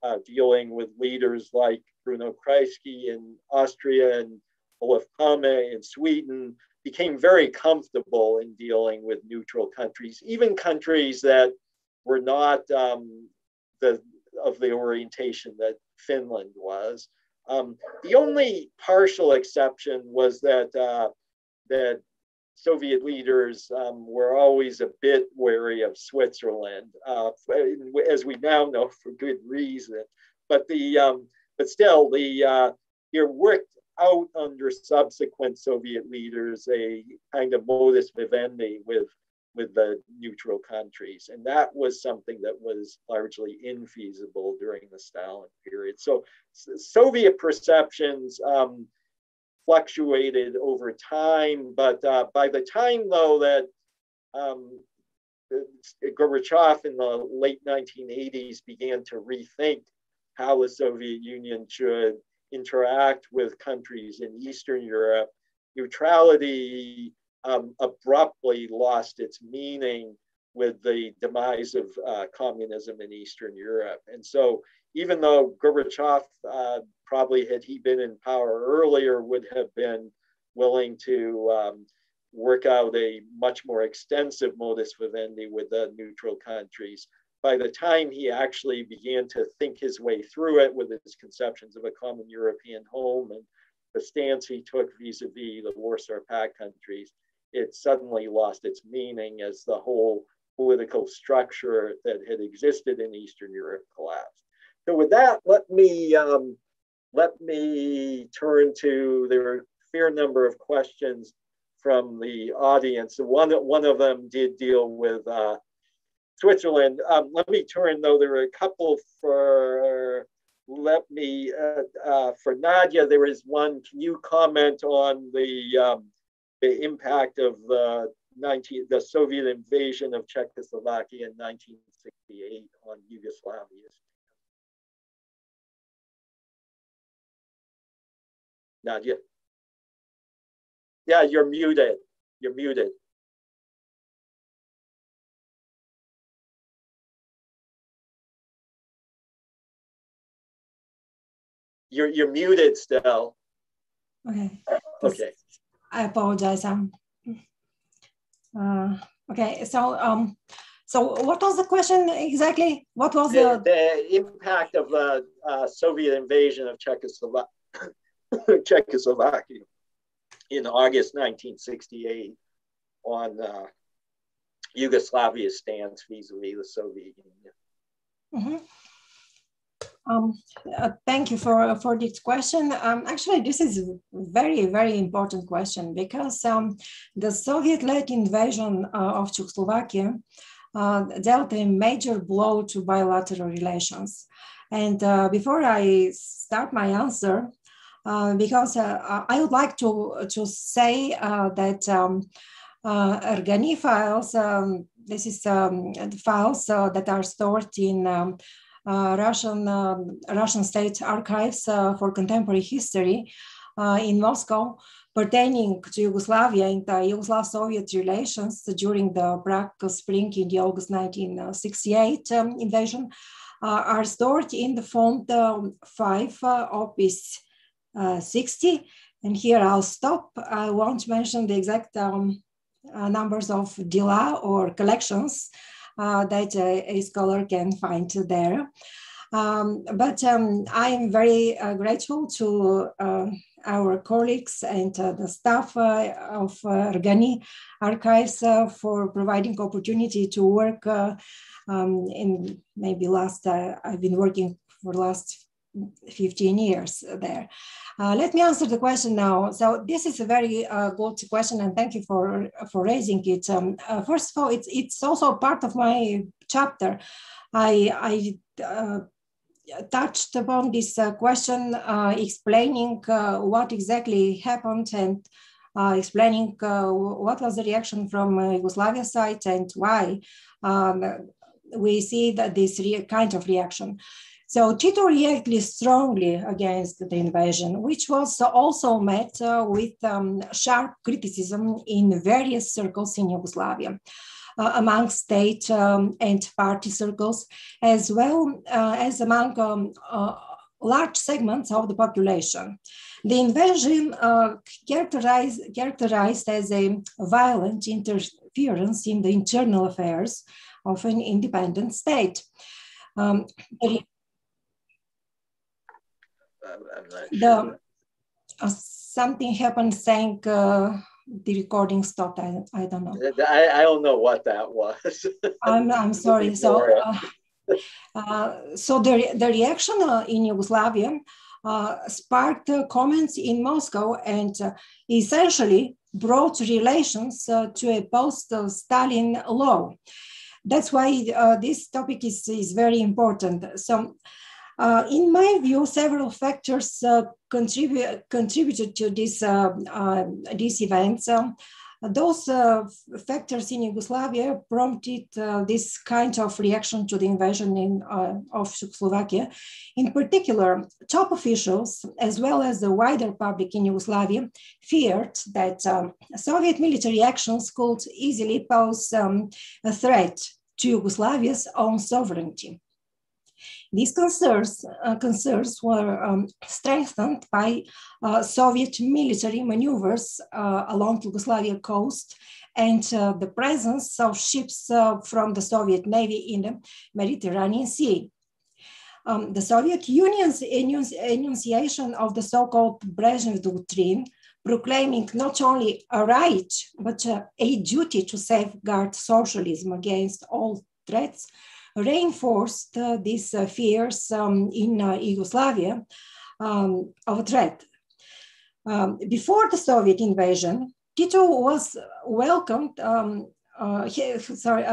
uh, dealing with leaders like Bruno Kreisky in Austria and Olof Palme in Sweden, became very comfortable in dealing with neutral countries, even countries that were not um, the, of the orientation that Finland was. Um, the only partial exception was that uh, that Soviet leaders um, were always a bit wary of Switzerland, uh, as we now know for good reason. But the um, but still the uh, it worked out under subsequent Soviet leaders a kind of modus vivendi with, with the neutral countries. And that was something that was largely infeasible during the Stalin period. So Soviet perceptions um, fluctuated over time, but uh, by the time though that um, Gorbachev in the late 1980s began to rethink how the Soviet Union should interact with countries in Eastern Europe, neutrality um, abruptly lost its meaning with the demise of uh, communism in Eastern Europe. And so, even though Gorbachev, uh, probably had he been in power earlier, would have been willing to um, work out a much more extensive modus vivendi with the neutral countries, by the time he actually began to think his way through it with his conceptions of a common European home and the stance he took vis-a-vis the Warsaw Pact countries, it suddenly lost its meaning as the whole political structure that had existed in Eastern Europe collapsed. So with that, let me um, let me turn to there are a fair number of questions from the audience. One one of them did deal with uh, Switzerland. Um, let me turn though, there were a couple for, let me, uh, uh, for Nadia, there is one, can you comment on the, um, the impact of the 19, the Soviet invasion of Czechoslovakia in 1968 on Yugoslavia? Nadia. Yeah, you're muted. You're muted. You're you're muted still. Okay. Okay. I apologize. Um. Uh, okay. So um. So what was the question exactly? What was the, the, the impact of the uh, Soviet invasion of Czechoslovakia, Czechoslovakia in August 1968 on uh, Yugoslavia's stance vis-a-vis the Soviet Union? Mm -hmm. Um, uh, thank you for, for this question. Um, actually, this is a very, very important question because um, the Soviet-led invasion uh, of Czechoslovakia uh, dealt a major blow to bilateral relations. And uh, before I start my answer, uh, because uh, I would like to, to say uh, that um, RGANI files, um, this is um, files that are stored in um, Russian, um, Russian state archives for contemporary history in Moscow pertaining to Yugoslavia and the Yugoslav-Soviet relations during the Prague Spring in the August 1968 um, invasion uh, are stored in the fond um, 5 uh, opis uh, 60. And here I'll stop. I won't mention the exact um, numbers of dela or collections that a scholar can find there. Um, but um, I am very uh, grateful to uh, our colleagues and uh, the staff of RGANI Archives for providing opportunity to work um, in maybe last, uh, I've been working for last 15 years there. Uh, let me answer the question now. So this is a very uh, good question and thank you for, for raising it. Um, uh, first of all, it's, it's also part of my chapter. I, I uh, touched upon this uh, question, explaining what exactly happened and explaining what was the reaction from Yugoslavia side and why um, we see that this kind of reaction. So Tito reacted strongly against the invasion, which was also met uh, with um, sharp criticism in various circles in Yugoslavia. Uh, among state um, and party circles, as well uh, as among um, uh, large segments of the population. The invasion uh, characterized, characterized as a violent interference in the internal affairs of an independent state. Um, uh, something happened saying uh, the recording stopped. I, I don't know. I, I don't know what that was. I'm, I'm sorry. So, uh, uh, so the, the reaction uh, in Yugoslavia uh, sparked comments in Moscow and essentially brought relations to a post-Stalin law. That's why uh, this topic is, is very important. So uh, in my view, several factors uh, contribute, contributed to this, uh, uh, these events. Those uh, factors in Yugoslavia prompted this kind of reaction to the invasion in, of Czechoslovakia. In particular, top officials, as well as the wider public in Yugoslavia, feared that um, Soviet military actions could easily pose um, a threat to Yugoslavia's own sovereignty. These concerns, uh, concerns were um, strengthened by uh, Soviet military maneuvers uh, along Yugoslavia coast and uh, the presence of ships uh, from the Soviet Navy in the Mediterranean Sea. Um, the Soviet Union's enunciation of the so-called Brezhnev Doctrine proclaiming not only a right, but uh, a duty to safeguard socialism against all threats, reinforced uh, these uh, fears um, in uh, Yugoslavia um, of a threat. Um, before the Soviet invasion, Tito was welcomed, um, he, sorry,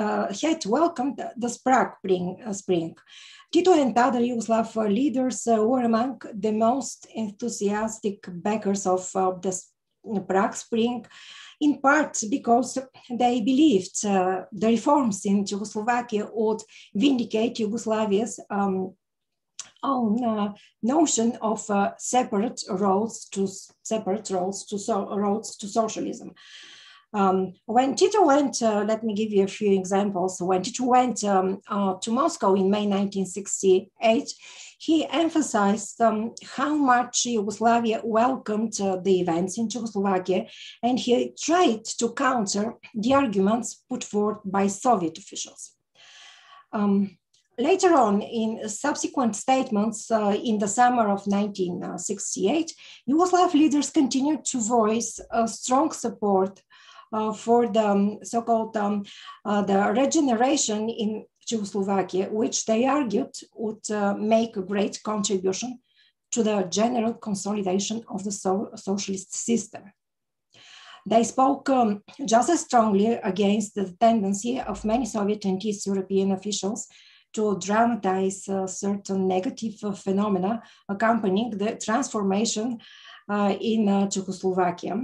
had welcomed the Prague spring, Tito and other Yugoslav leaders were among the most enthusiastic backers of the Prague Spring, in part because they believed uh, the reforms in Czechoslovakia would vindicate Yugoslavia's um, own uh, notion of uh, separate roads to separate roads to so, roads to socialism. Um, when Tito went, uh, let me give you a few examples. When Tito went um, uh, to Moscow in May 1968, he emphasized um, how much Yugoslavia welcomed uh, the events in Czechoslovakia, and he tried to counter the arguments put forth by Soviet officials. Um, later on, in subsequent statements uh, in the summer of 1968, Yugoslav leaders continued to voice a strong support uh, for the um, so-called um, uh, the regeneration in Czechoslovakia, which they argued would uh, make a great contribution to the general consolidation of the so socialist system. They spoke um, just as strongly against the tendency of many Soviet and East European officials to dramatize uh, certain negative phenomena accompanying the transformation uh, in uh, Czechoslovakia,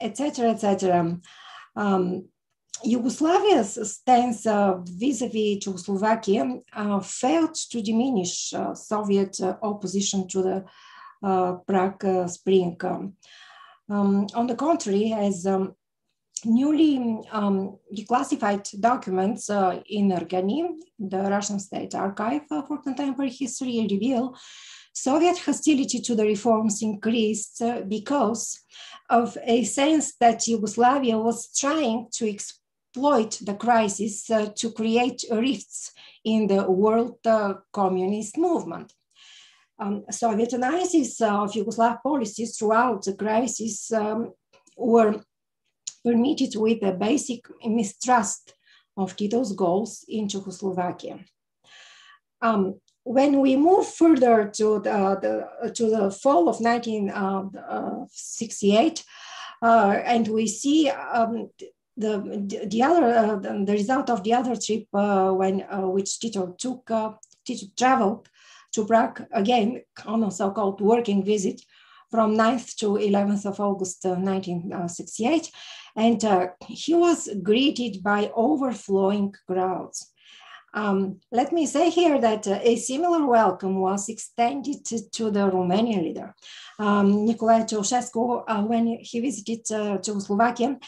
etc., um, etc. Um, Yugoslavia's stance vis-a-vis Czechoslovakia uh, failed to diminish Soviet opposition to the Prague Spring. Um, on the contrary, as um, newly um, declassified documents uh, in RGANI, the Russian State Archive for Contemporary History, reveal Soviet hostility to the reforms increased uh, because of a sense that Yugoslavia was trying to exploit the crisis uh, to create rifts in the world uh, communist movement. Um, Soviet analysis of Yugoslav policies throughout the crisis um, were permitted with a basic mistrust of Tito's goals in Czechoslovakia. Um, when we move further to the, the, to the fall of 1968, uh, uh, and we see um, the, the other uh, the result of the other trip uh, when uh, which Tito took uh, Tito traveled to Prague again on a so-called working visit from 9th to 11th of August 1968 and he was greeted by overflowing crowds. Um, let me say here that uh, a similar welcome was extended to, to the Romanian leader, um, Nicolae Ceausescu, uh, when he visited uh, Czechoslovakia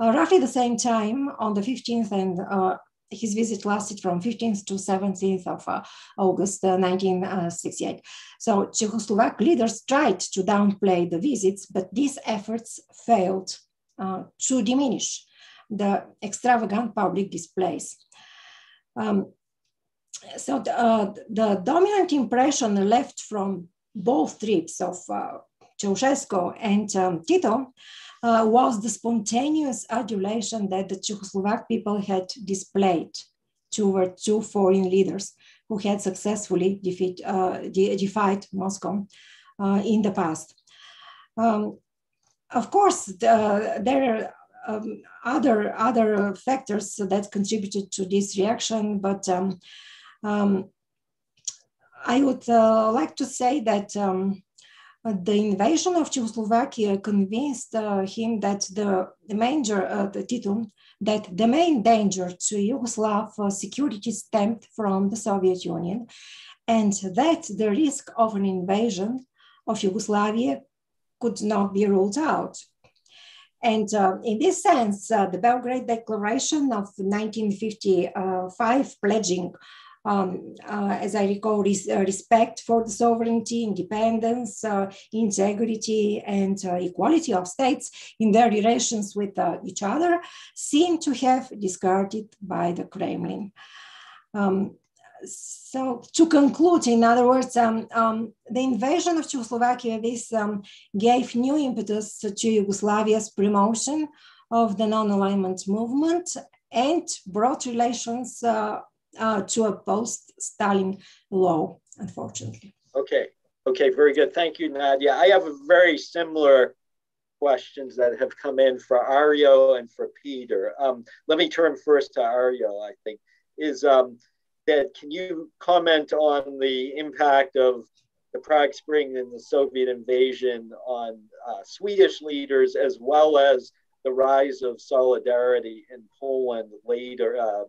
uh, roughly the same time on the 15th and uh, his visit lasted from 15th to 17th of uh, August 1968. Uh, so Czechoslovak leaders tried to downplay the visits, but these efforts failed uh, to diminish the extravagant public displays. Um, so the, uh, the, dominant impression left from both trips of Ceausescu and um, Tito uh, was the spontaneous adulation that the Czechoslovak people had displayed toward two foreign leaders who had successfully defeat, uh, de defied Moscow uh, in the past. Um, of course, the, there are um, other, other factors that contributed to this reaction, but um, um I would uh, like to say that um, the invasion of Czechoslovakia convinced uh, him that the, the danger, uh, the Tito, that the main danger to Yugoslav uh, security stemmed from the Soviet Union, and that the risk of an invasion of Yugoslavia could not be ruled out. And uh, in this sense, uh, the Belgrade Declaration of 1955 pledging um, uh, as I recall, res uh, respect for the sovereignty, independence, uh, integrity, and uh, equality of states in their relations with each other seem to have discarded by the Kremlin. Um, so to conclude, in other words, um, um, the invasion of Czechoslovakia, this um, gave new impetus to Yugoslavia's promotion of the non-alignment movement and brought relations uh, uh, to a post-Stalin law, unfortunately. Okay, okay, very good. Thank you, Nadia. I have a very similar questions that have come in for Aryo and for Peter. Um, let me turn first to Aryo, I think, is um, that can you comment on the impact of the Prague Spring and the Soviet invasion on uh, Swedish leaders, as well as the rise of solidarity in Poland later, uh,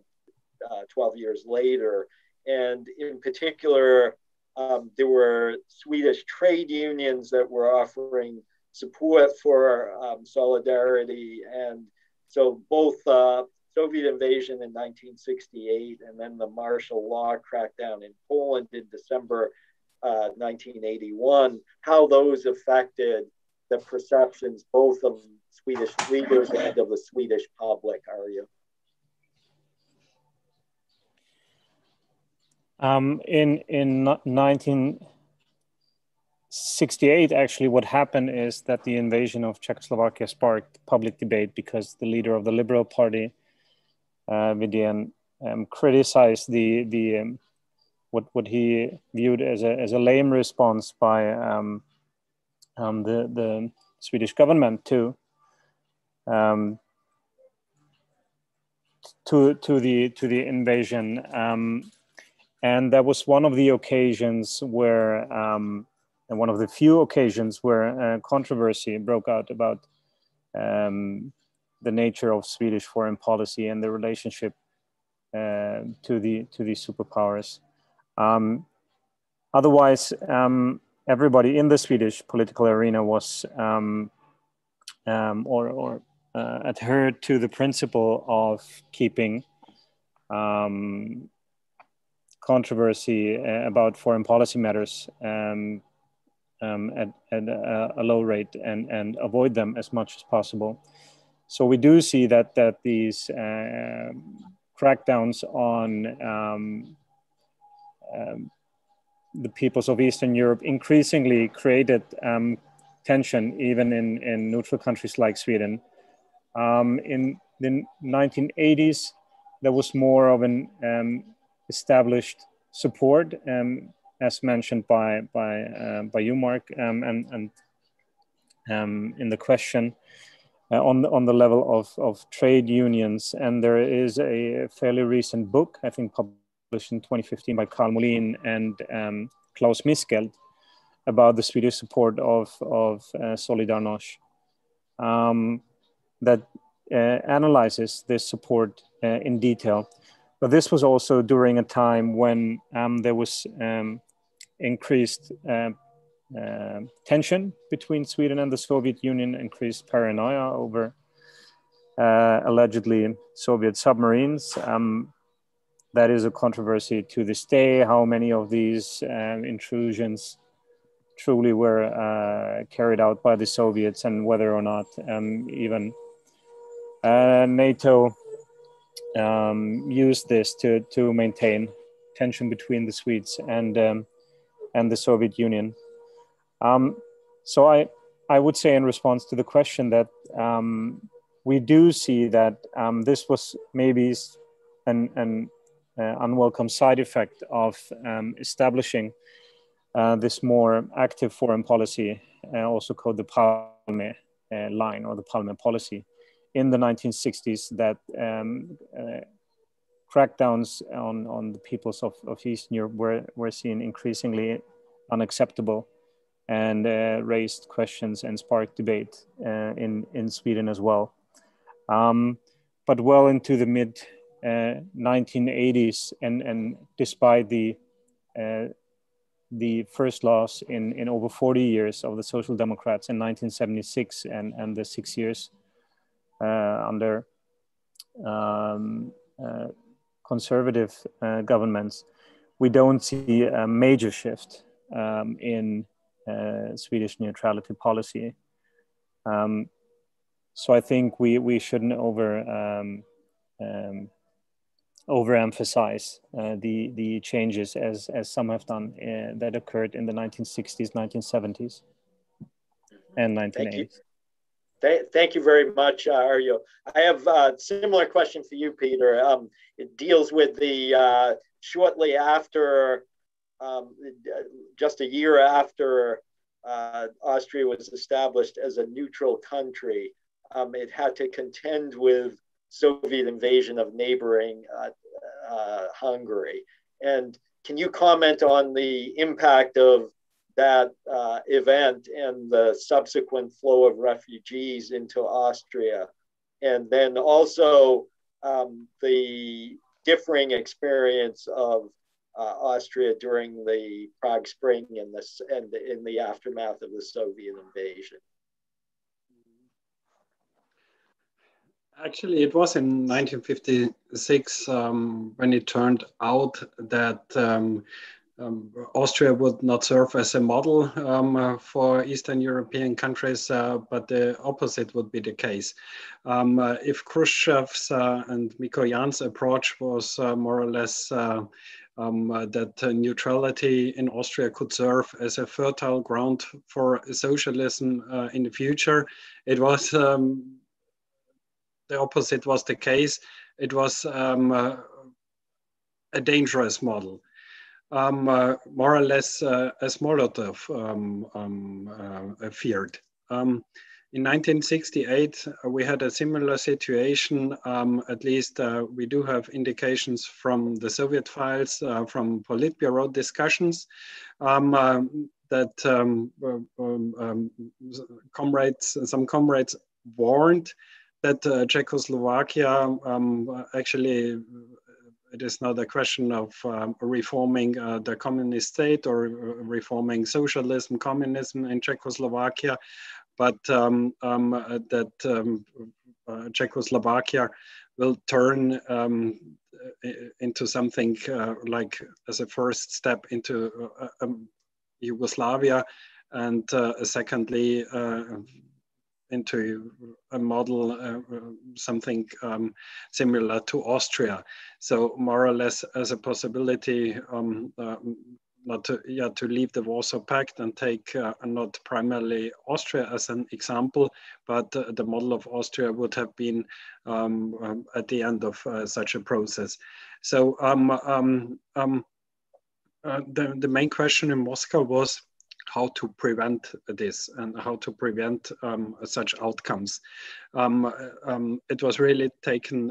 uh, 12 years later. And in particular, um, there were Swedish trade unions that were offering support for um, solidarity. And so both uh, Soviet invasion in 1968 and then the martial law crackdown in Poland in December uh, 1981, how those affected the perceptions both of Swedish leaders and of the Swedish public, are you? Um, in in 1968, actually, what happened is that the invasion of Czechoslovakia sparked public debate because the leader of the Liberal Party, uh, Wedén, um, criticized the the um, what what he viewed as a as a lame response by um, um, the the Swedish government to um, to to the to the invasion, um, and that was one of the occasions where, um, and one of the few occasions where uh, controversy broke out about um, the nature of Swedish foreign policy and the relationship uh, to the to the superpowers. Um, otherwise, um, everybody in the Swedish political arena was um, um or, or uh, adhered to the principle of keeping um, controversy uh, about foreign policy matters um, at, at a, a, low rate and, and avoid them as much as possible. So we do see that that these uh, crackdowns on um, um, the peoples of Eastern Europe increasingly created um, tension even in, in neutral countries like Sweden. Um, in the 1980s, there was more of an um, established support, um, as mentioned by by uh, by you, Mark, and and in the question uh, on, the, on the level of, of trade unions. And there is a fairly recent book, I think published in 2015 by Karl Molin and um, Klaus Misgeld about the Swedish support of, of uh, Solidarność um, that uh, analyzes this support uh, in detail. But this was also during a time when um, there was um, increased uh, uh, tension between Sweden and the Soviet Union, increased paranoia over uh, allegedly Soviet submarines. Um, that is a controversy to this day. How many of these um, intrusions truly were uh, carried out by the Soviets, and whether or not um, even uh, NATO um, used this to to maintain tension between the Swedes and um, and the Soviet Union. Um, so I, I would say in response to the question that um, we do see that um, this was maybe an, an uh, unwelcome side effect of establishing uh, this more active foreign policy, uh, also called the Palme uh, line or the Palme policy, in the 1960s that um, uh, crackdowns on, on the peoples of, of Eastern Europe were, were seen increasingly unacceptable and uh, raised questions and sparked debate uh, in, in Sweden as well. Um, but well into the mid uh, 1980s, and, and despite the uh, the first loss in, in over 40 years of the Social Democrats in 1976 and, and the six years uh, under um, uh, conservative governments, we don't see a major shift um, in uh, Swedish neutrality policy. Um, so I think we, we shouldn't over um, um, overemphasize uh, the the changes as as some have done uh, that occurred in the 1960s, 1970s, and 1980s. Thank you, Th thank you very much, uh. I have a similar question for you, Peter. Um, it deals with the uh, shortly after um, just a year after uh, Austria was established as a neutral country, um, it had to contend with Soviet invasion of neighboring uh, uh, Hungary. And can you comment on the impact of that uh, event and the subsequent flow of refugees into Austria? And then also um, the differing experience of uh, Austria during the Prague Spring and, and in the aftermath of the Soviet invasion. Actually, it was in 1956 um, when it turned out that um, um, Austria would not serve as a model um, uh, for Eastern European countries, uh, but the opposite would be the case. Um, uh, if Khrushchev's uh, and Mikoyan's approach was uh, more or less uh, um, that neutrality in Austria could serve as a fertile ground for socialism in the future. It was um, the opposite was the case. It was um, a dangerous model, um, uh, more or less uh, as Molotov um, um, feared. in 1968, uh, we had a similar situation. Um, at least uh, we do have indications from the Soviet files, uh, from Politburo discussions, um, um that um, um, um, comrades, some comrades warned that uh, Czechoslovakia actually it is not a question of um, reforming uh, the communist state or reforming socialism, communism in Czechoslovakia, but um, um, uh, that um, uh, Czechoslovakia will turn um, into something uh, like as a first step into uh, um, Yugoslavia, and uh, secondly uh, into a model, something um, similar to Austria. So more or less as a possibility, not to, yeah, to leave the Warsaw Pact and take uh, not primarily Austria as an example, but uh, the model of Austria would have been um, um, at the end of uh, such a process. So um, um, um uh, the, the main question in Moscow was how to prevent this and how to prevent um, such outcomes. it was really taken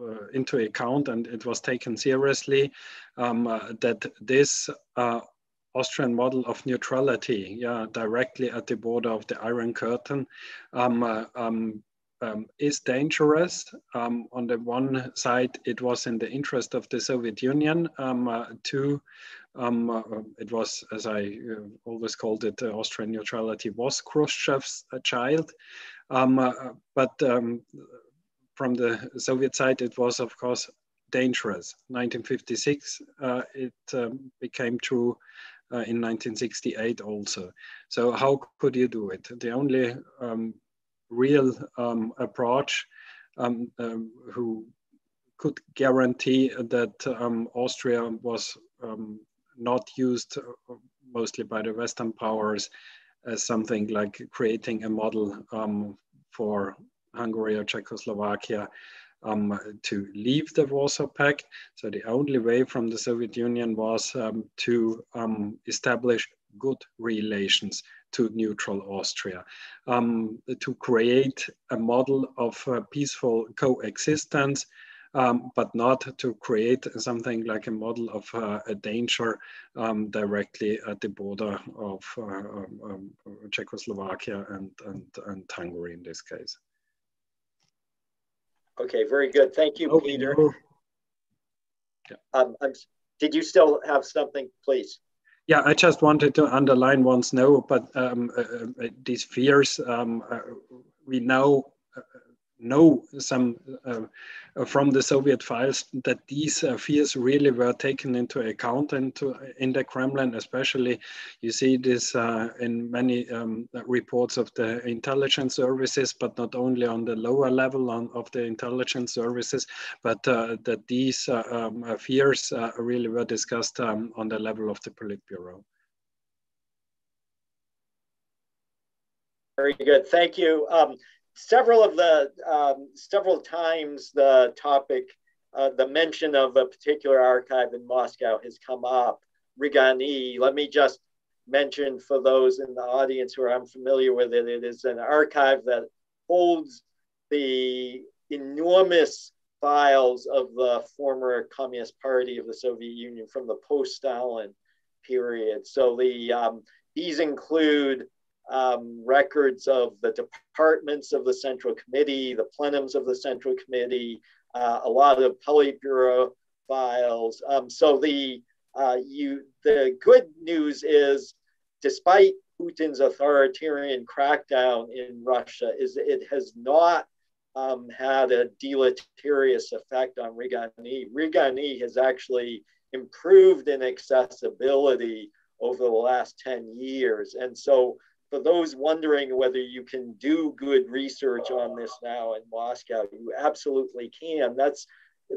uh, into account and it was taken seriously um, uh, that this uh, Austrian model of neutrality, yeah, directly at the border of the Iron Curtain, um, uh, um, um, is dangerous. Um, on the one side, it was in the interest of the Soviet Union um, uh, to, um, uh, it was, as I always called it, Austrian neutrality was Khrushchev's child. but from the Soviet side, it was, of course, dangerous. 1956, uh, it um, became true uh, in 1968 also. So how could you do it? The only um, real um, approach um, um, who could guarantee that um, Austria was not used uh, mostly by the Western powers as something like creating a model for Hungary or Czechoslovakia um, to leave the Warsaw Pact. So the only way from the Soviet Union was um, to um, establish good relations to neutral Austria, um, to create a model of uh, peaceful coexistence, um, but not to create something like a model of uh, a danger um, directly at the border of uh, um, Czechoslovakia and, and, and Hungary in this case. Okay, very good. Thank you, Peter. Um, did you still have something, please? Yeah, I just wanted to underline once no, but um, uh, uh, these fears, um, uh, we know uh, know some uh, from the Soviet files that these uh, fears really were taken into account into, in the Kremlin, especially you see this uh, in many um, reports of the intelligence services, but not only on the lower level on, of the intelligence services, but uh, that these uh, um, fears uh, really were discussed um, on the level of the Politburo. Very good, thank you. Um, several of the um, several times the topic, uh, the mention of a particular archive in Moscow has come up. RGANI. Let me just mention for those in the audience who are unfamiliar with it, it is an archive that holds the enormous files of the former Communist Party of the Soviet Union from the post-Stalin period. So the um, these include um, records of the departments of the Central Committee, the plenums of the Central Committee, uh, a lot of Politburo files. Um, so the uh, you the good news is, despite Putin's authoritarian crackdown in Russia, is it has not um, had a deleterious effect on RGANI. RGANI has actually improved in accessibility over the last 10 years. And so for those wondering whether you can do good research on this now in Moscow, you absolutely can. That's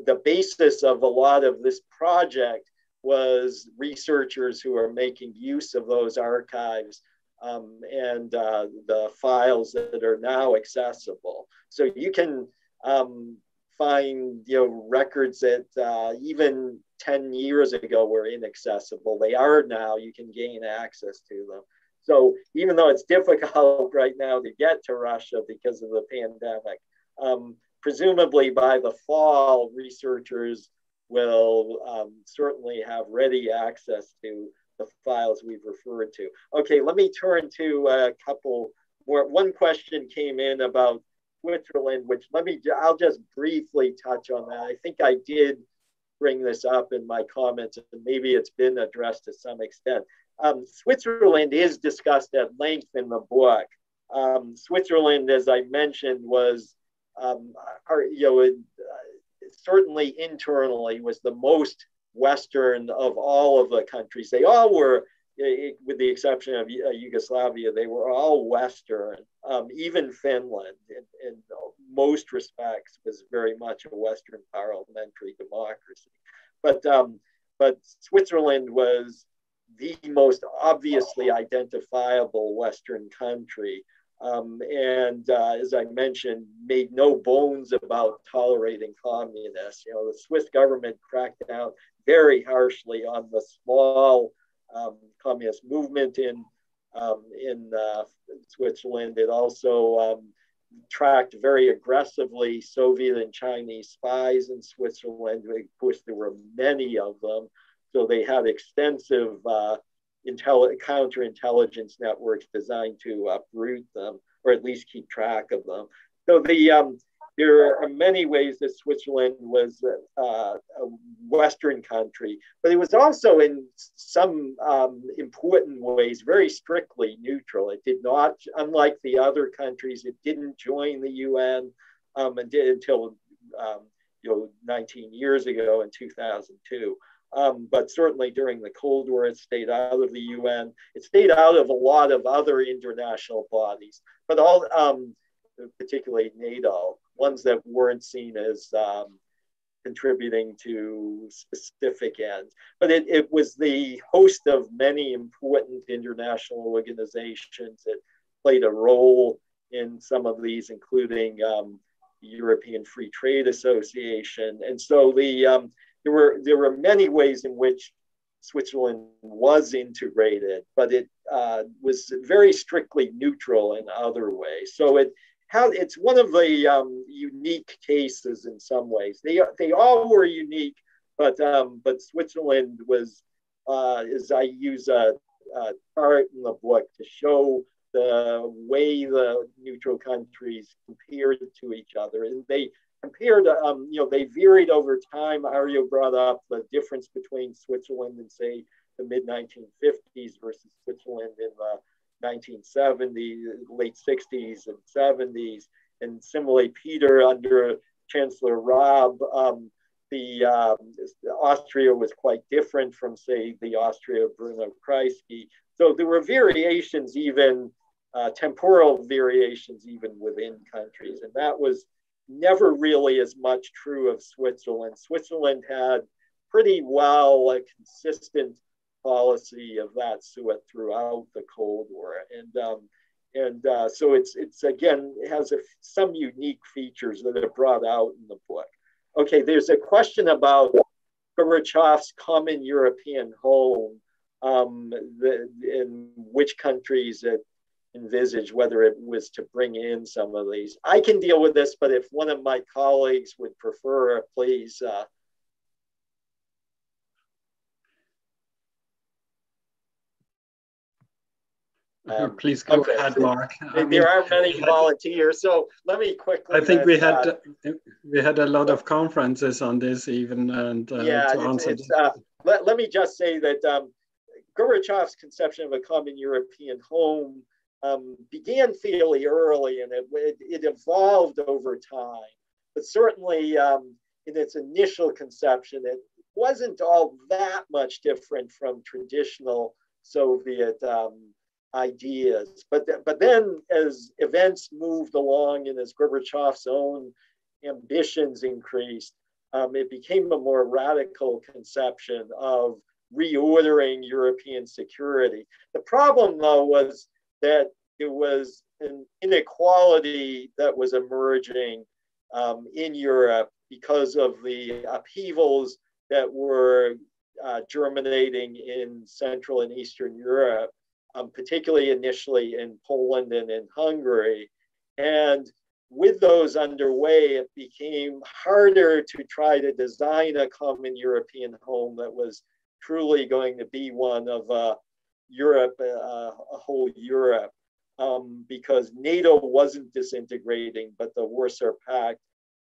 the basis of a lot of this project was researchers who are making use of those archives um, and uh, the files that are now accessible. So you can um, find you know records that uh, even 10 years ago were inaccessible. They are now, you can gain access to them. So even though it's difficult right now to get to Russia because of the pandemic, um, presumably by the fall, researchers will um, certainly have ready access to the files we've referred to. Okay, let me turn to a couple more. One question came in about Switzerland, which let me, I'll just briefly touch on that. I think I did bring this up in my comments, and maybe it's been addressed to some extent. Um, Switzerland is discussed at length in the book. Um, Switzerland, as I mentioned, was um, our, you know, uh, certainly internally was the most Western of all of the countries. They all were, with the exception of uh, Yugoslavia, they were all Western. Um, even Finland, in, in, most respects, was very much a Western parliamentary democracy. But um, but Switzerland was the most obviously identifiable Western country. Um, and uh, as I mentioned, made no bones about tolerating communists. You know, the Swiss government cracked down very harshly on the small um, communist movement in um, in uh, Switzerland. It also um, tracked very aggressively Soviet and Chinese spies in Switzerland. Of course, there were many of them. So they had extensive uh, intelli- counterintelligence networks designed to uproot them, or at least keep track of them. So the um, there are many ways that Switzerland was uh, a Western country, but it was also in some um, important ways very strictly neutral. It did not, unlike the other countries, it didn't join the UN um, until um, you know 19 years ago in 2002. Um, but certainly during the Cold War, it stayed out of the UN. It stayed out of a lot of other international bodies, but all, um, particularly NATO, ones that weren't seen as um, contributing to specific ends. But it, it was the host of many important international organizations that played a role in some of these, including um, the European Free Trade Association. And so the um, there were there were many ways in which Switzerland was integrated, but it uh, was very strictly neutral in other ways. So it it's one of the um, unique cases in some ways. They they all were unique, but um, but Switzerland was, uh, as I use a, a chart in the book to show the way the neutral countries compared to each other, and they compared, um, you know, they varied over time. Aryo brought up the difference between Switzerland and, say, the mid 1950s versus Switzerland in the 1970s, late 60s and 70s. And similarly, Peter under Chancellor Raab, um, the um, Austria was quite different from, say, the Austria of Bruno Kreisky. So there were variations, even uh, temporal variations, even within countries, and that was never really as much true of Switzerland. Switzerland had pretty well a consistent policy of that sort throughout the Cold War, and um, and uh, so it's it's again it has a, some unique features that are brought out in the book. Okay, there's a question about Gorbachev's common European home, um, the, in which countries it envisage whether it was to bring in some of these. I can deal with this, but if one of my colleagues would prefer, please. Uh, um, please go okay. ahead, Mark. there mean, are many volunteers, so let me quickly. I think we had uh, we had a lot of conferences on this even, and uh, yeah, to answer. It's, uh, let, let me just say that um, Gorbachev's conception of a common European home um, began fairly early and it, it, evolved over time. But certainly um, in its initial conception, it wasn't all that much different from traditional Soviet um, ideas. But, th- but then as events moved along and as Gorbachev's own ambitions increased, um, it became a more radical conception of reordering European security. The problem, though, was that it was an inequality that was emerging um, in Europe because of the upheavals that were uh, germinating in Central and Eastern Europe. um, particularly initially in Poland and in Hungary. And with those underway, it became harder to try to design a common European home that was truly going to be one of uh, Europe, uh, a whole Europe, um, because NATO wasn't disintegrating, but the Warsaw Pact,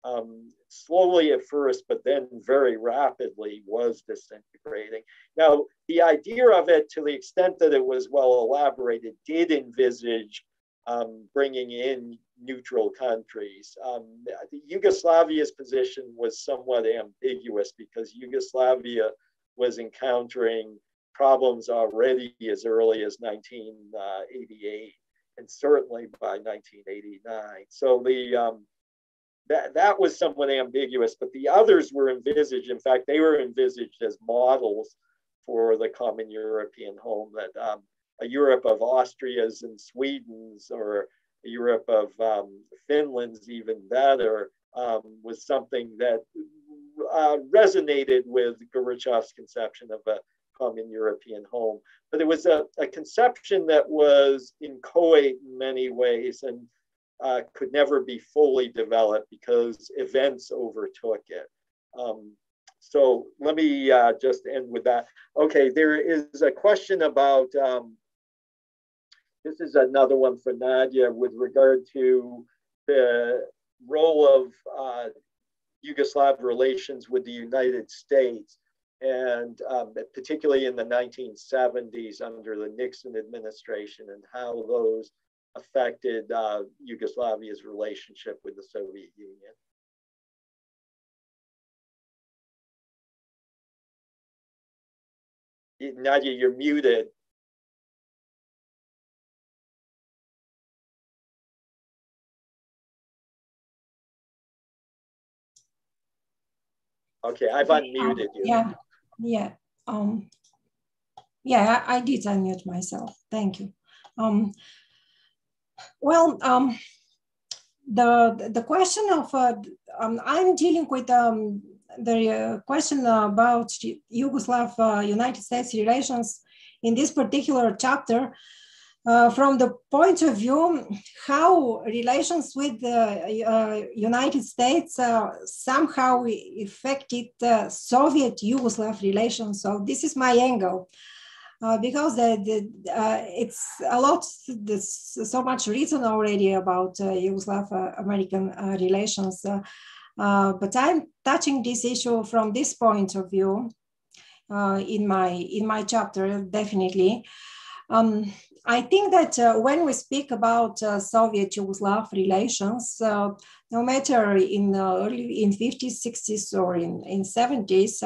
um, slowly at first, but then very rapidly was disintegrating. Now, the idea of it, to the extent that it was well elaborated, did envisage um, bringing in neutral countries. Um, Yugoslavia's position was somewhat ambiguous because Yugoslavia was encountering problems already as early as 1988 and certainly by 1989. So the um, that that was somewhat ambiguous, but the others were envisaged. In fact, they were envisaged as models for the common European home. That um, a Europe of Austria's and Sweden's, or a Europe of um, Finland's, even better, um, was something that uh, resonated with Gorbachev's conception of a common European home. But it was a, a conception that was inchoate in many ways and uh, could never be fully developed because events overtook it. Um, so let me uh, just end with that. Okay, there is a question about, um, this is another one for Nadia with regard to the role of uh, Yugoslav relations with the United States and um, particularly in the 1970s under the Nixon administration and how those affected uh, Yugoslavia's relationship with the Soviet Union. Nadia, you're muted. Okay, I've unmuted you. Yeah, yeah. Um, yeah, I did unmute myself. Thank you. Um, well, um, the the question of uh, um, I'm dealing with um, the uh, question about Yugoslav uh, United States relations in this particular chapter uh, from the point of view how relations with the uh, United States uh, somehow affected Soviet Yugoslav relations. So this is my angle. Uh, because the, the, uh, it's a lot, there's so much written already about uh, Yugoslav American relations. but I'm touching this issue from this point of view in my in my chapter, definitely. Um, I think that uh, when we speak about uh, Soviet Yugoslav relations, uh, no matter in early in 50s, 60s, or in, in 70s,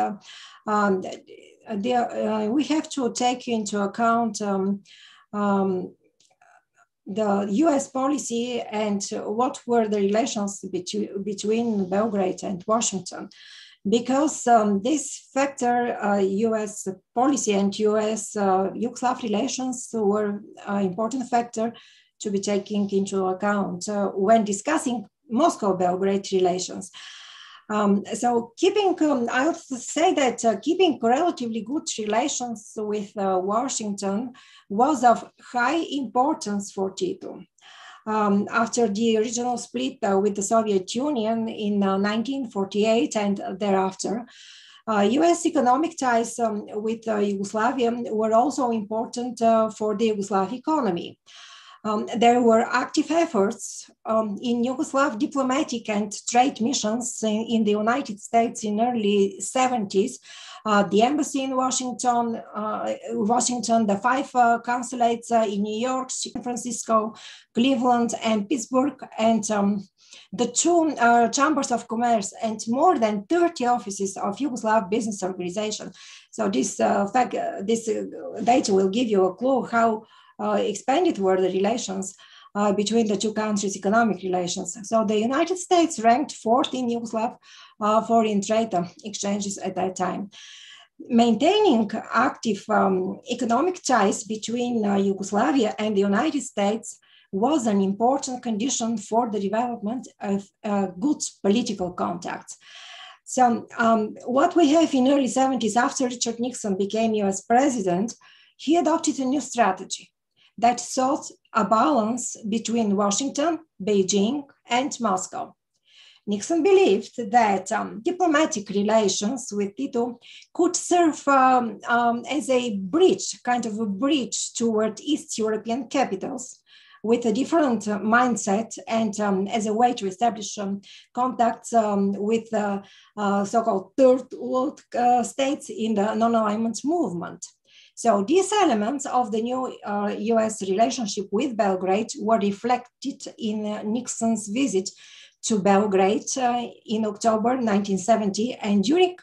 um, there, we have to take into account um, um, the US policy and what were the relations between Belgrade and Washington because um, this factor, uh, US policy and US uh, Yugoslav relations were an important factor to be taken into account uh, when discussing Moscow-Belgrade relations. Um, so keeping, um, I would say that uh, keeping relatively good relations with uh, Washington was of high importance for Tito um, after the original split uh, with the Soviet Union in uh, 1948 and thereafter. Uh, US economic ties um, with uh, Yugoslavia were also important uh, for the Yugoslav economy. Um, there were active efforts um, in Yugoslav diplomatic and trade missions in, in, the United States in early 70s uh, the embassy in Washington, uh, Washington, the five uh, consulates in New York, San Francisco, Cleveland, and Pittsburgh, and um, the two uh, chambers of commerce and more than 30 offices of Yugoslav business organization. So this uh, fact, uh, this data will give you a clue how expanded were the relations uh, between the two countries' economic relations. So the United States ranked fourth in Yugoslav uh, foreign trade exchanges at that time. Maintaining active um, economic ties between uh, Yugoslavia and the United States was an important condition for the development of uh, good political contacts. So um, what we have in early 70s after Richard Nixon became US president, he adopted a new strategy that sought a balance between Washington, Beijing, and Moscow. Nixon believed that um, diplomatic relations with Tito could serve um, um, as a bridge, kind of a bridge toward East European capitals with a different uh, mindset and um, as a way to establish um, contacts um, with the uh, so-called third world uh, states in the non-alignment movement. So these elements of the new uh, US relationship with Belgrade were reflected in uh, Nixon's visit to Belgrade uh, in October 1970 and during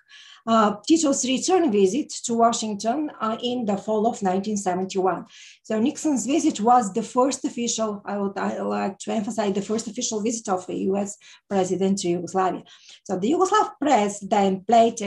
Tito's return visit to Washington uh, in the fall of 1971. So Nixon's visit was the first official, I would I like to emphasize the first official visit of a US president to Yugoslavia. So the Yugoslav press then played,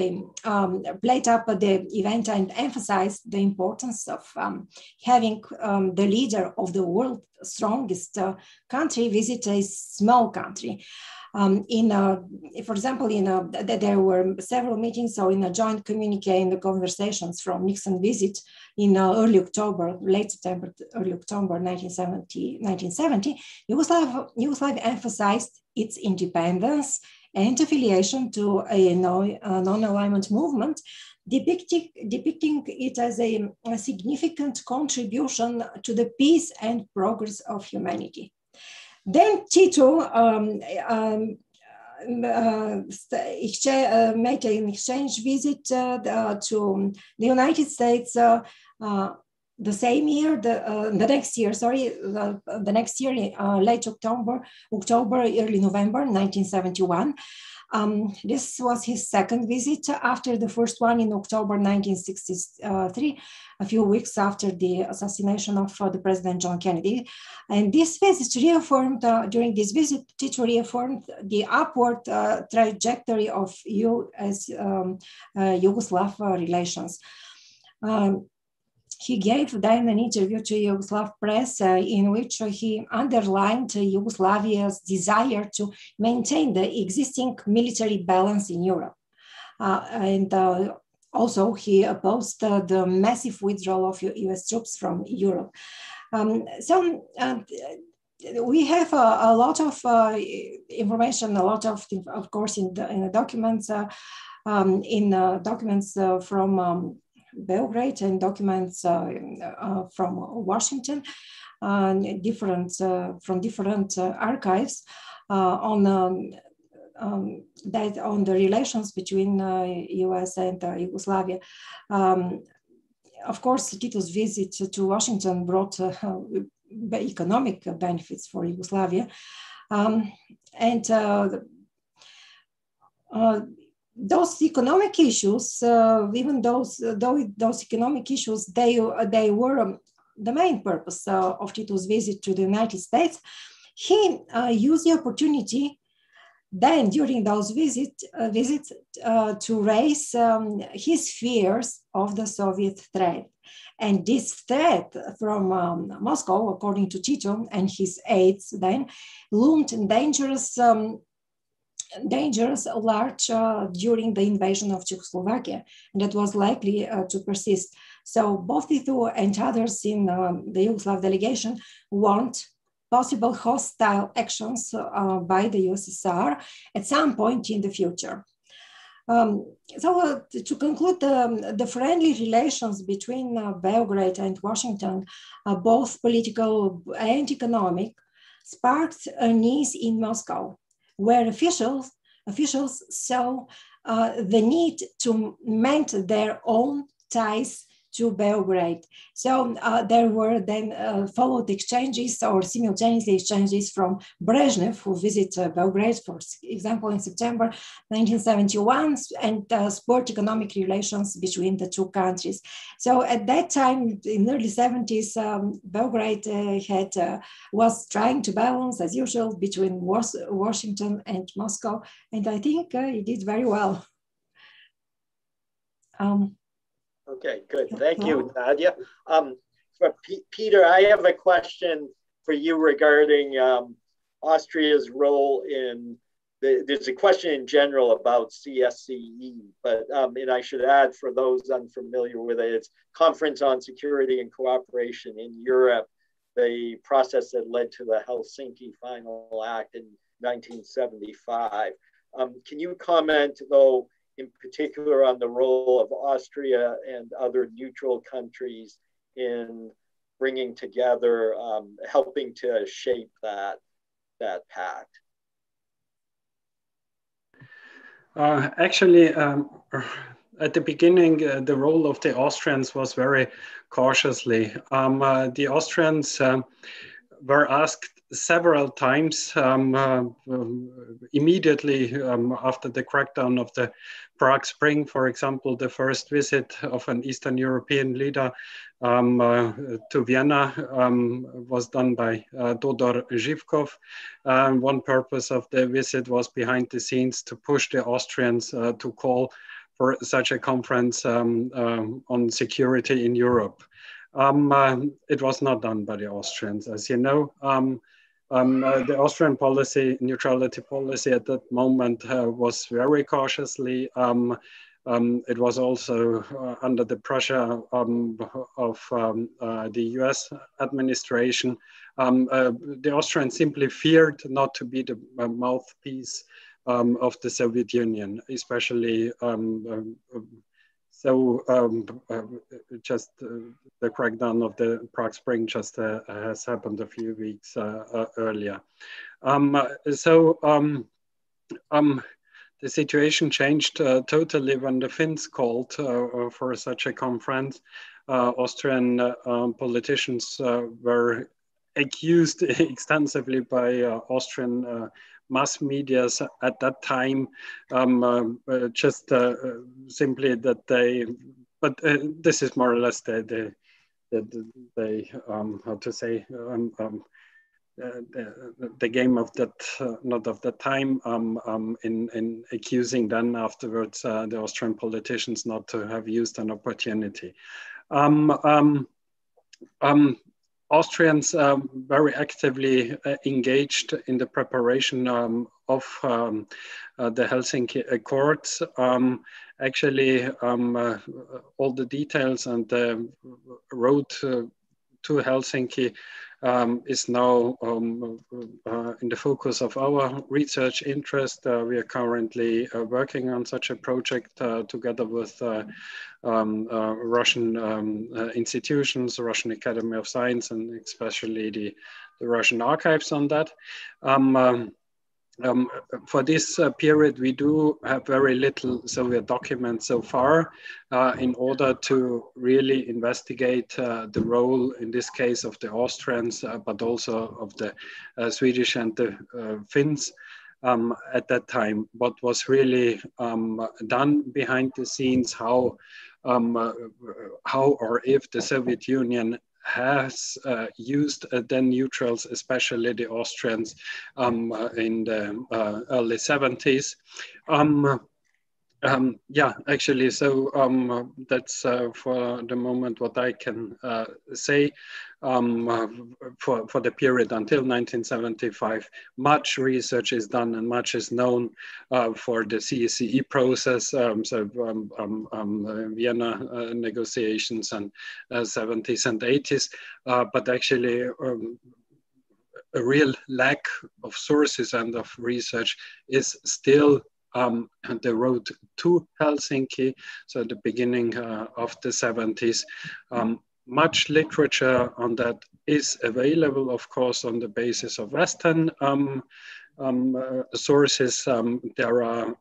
um, played up the event and emphasized the importance of um, having um, the leader of the world's strongest uh, country visit a small country. Um, in, a, for example, in a, there were several meetings, so in a joint communique in the conversations from Nixon visit in uh, early October, late September, early October 1970, 1970 Yugoslavia, Yugoslavia emphasized its independence and affiliation to a non-alignment movement, depicting, depicting it as a, a significant contribution to the peace and progress of humanity. Then Tito um, um, uh, uh, made an exchange visit uh, to the United States uh, uh, the same year, the, uh, the next year, sorry, the, the next year, late October, October, early November, 1971. Um, this was his second visit after the first one in October 1963, a few weeks after the assassination of uh, the President John Kennedy. And this visit reaffirmed, uh, during this visit, Tito reaffirmed the upward uh, trajectory of U.S. Um, uh, Yugoslav uh, relations. Um, he gave then an interview to Yugoslav press uh, in which he underlined Yugoslavia's desire to maintain the existing military balance in Europe. Uh, and uh, also, he opposed the massive withdrawal of US troops from Europe. Um, so, uh, we have a, a lot of uh, information, a lot of, of course, in the, in the documents, uh, um, in documents from um, Belgrade and documents uh, uh, from Washington, and different from different archives on um, um, that on the relations between uh, U.S. and uh, Yugoslavia. Um, of course, Tito's visit to Washington brought uh, economic benefits for Yugoslavia, um, and those economic issues, uh, even those, uh, those, those economic issues, they, they were um, the main purpose uh, of Tito's visit to the United States. He used the opportunity then during those visit, uh, visits uh, to raise um, his fears of the Soviet threat. And this threat from um, Moscow, according to Tito and his aides then, loomed dangerous um, dangerous large uh, during the invasion of Czechoslovakia, and that was likely uh, to persist. So both Tito and others in um, the Yugoslav delegation want possible hostile actions uh, by the USSR at some point in the future. Um, so uh, to conclude, um, the friendly relations between uh, Belgrade and Washington, uh, both political and economic, sparked a unease in Moscow where officials, officials saw uh, the need to mend their own ties to Belgrade. So uh, there were then uh, followed exchanges or simultaneously exchanges from Brezhnev, who visited uh, Belgrade, for example, in September 1971, and uh, economic relations between the two countries. So at that time, in the early 70s, um, Belgrade uh, had uh, was trying to balance, as usual, between Was Washington and Moscow, and I think it did very well. Um, Okay, good. Thank you, Nadia. Um, for P Peter, I have a question for you regarding um, Austria's role in the, there's a question in general about CSCE, but um, and I should add for those unfamiliar with it, it's Conference on Security and Cooperation in Europe. the process that led to the Helsinki Final Act in 1975. Um, can you comment, though, in particular on the role of Austria and other neutral countries in bringing together, um, helping to shape that, that pact? Uh, actually, um, at the beginning, uh, the role of the Austrians was very cautiously. Um, uh, the Austrians um, were asked several times um, uh, um, immediately um, after the crackdown of the Prague Spring, for example, the first visit of an Eastern European leader um, uh, to Vienna um, was done by uh, Todor Zhivkov. one purpose of the visit was behind the scenes to push the Austrians uh, to call for such a conference on security in Europe. Um, uh, it was not done by the Austrians, as you know. Um, um, uh, the Austrian policy, neutrality policy at that moment uh, was very cautiously. Um, um, it was also uh, under the pressure um, of um, uh, the US administration. Um, uh, the Austrians simply feared not to be the uh, mouthpiece of the Soviet Union, especially so um, uh, just uh, the crackdown of the Prague Spring just uh, has happened a few weeks uh, uh, earlier. Um, uh, so um, um, the situation changed totally when the Finns called for such a conference. Austrian um, politicians were accused extensively by Austrian mass medias at that time um, uh, uh, just uh, simply that they but this is more or less the the, the, they um, how to say um, um, uh, the, the, game of that, uh, not of that time, um, um, in, in accusing then afterwards uh, the Austrian politicians not to have used an opportunity. Um Austrians um, very actively uh, engaged in the preparation um, of um, uh, the Helsinki Accords. Um, actually, um, uh, all the details and the road to, to Helsinki um, is now uh, in the focus of our research interest. Uh, we are currently uh, working on such a project uh, together with uh, um, uh, Russian um, institutions, the Russian Academy of Science, and especially the, the Russian archives on that. Um, um, um, for this uh, period, we do have very little Soviet documents so far uh, in order to really investigate uh, the role, in this case, of the Austrians, uh, but also of the uh, Swedish and the uh, Finns um, at that time. What was really um, done behind the scenes, how, um, how or if the Soviet Union has uh, used uh, then neutrals, especially the Austrians, um, uh, in the uh, early 70s. Um, um, yeah, actually, so um, that's uh, for the moment what I can uh, say um, uh, for, for the period until 1975. Much research is done and much is known uh, for the CSCE process, um, so um, um, um, uh, Vienna uh, negotiations and 70s and 80s, but actually a real lack of sources and of research is still um, the road to Helsinki, so the beginning uh, of the 70s. Um, much literature on that is available, of course, on the basis of Western um, um uh, sources. Um, there are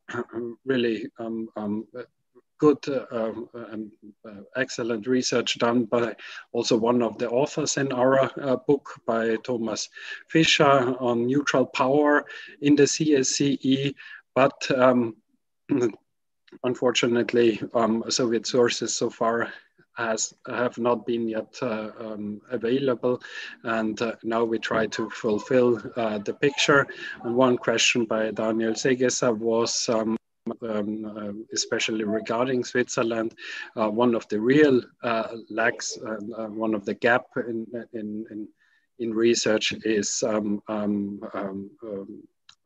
really um, good, uh, uh, excellent research done by also one of the authors in our uh, book by Thomas Fischer on neutral power in the CSCE but um, unfortunately, um, Soviet sources so far has have not been yet uh, um, available, and uh, now we try to fulfill uh, the picture. And one question by Daniel Segesser was. Um, um, uh, especially regarding Switzerland, uh, one of the real uh, lacks, one of the gap in, in, in, in research is um, um,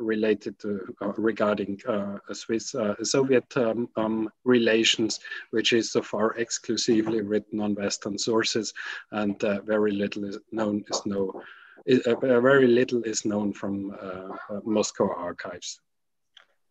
related to uh, regarding uh, uh, Swiss Soviet um, um, relations, which is so far exclusively written on Western sources, and very little is known is no. very little is known from Moscow archives.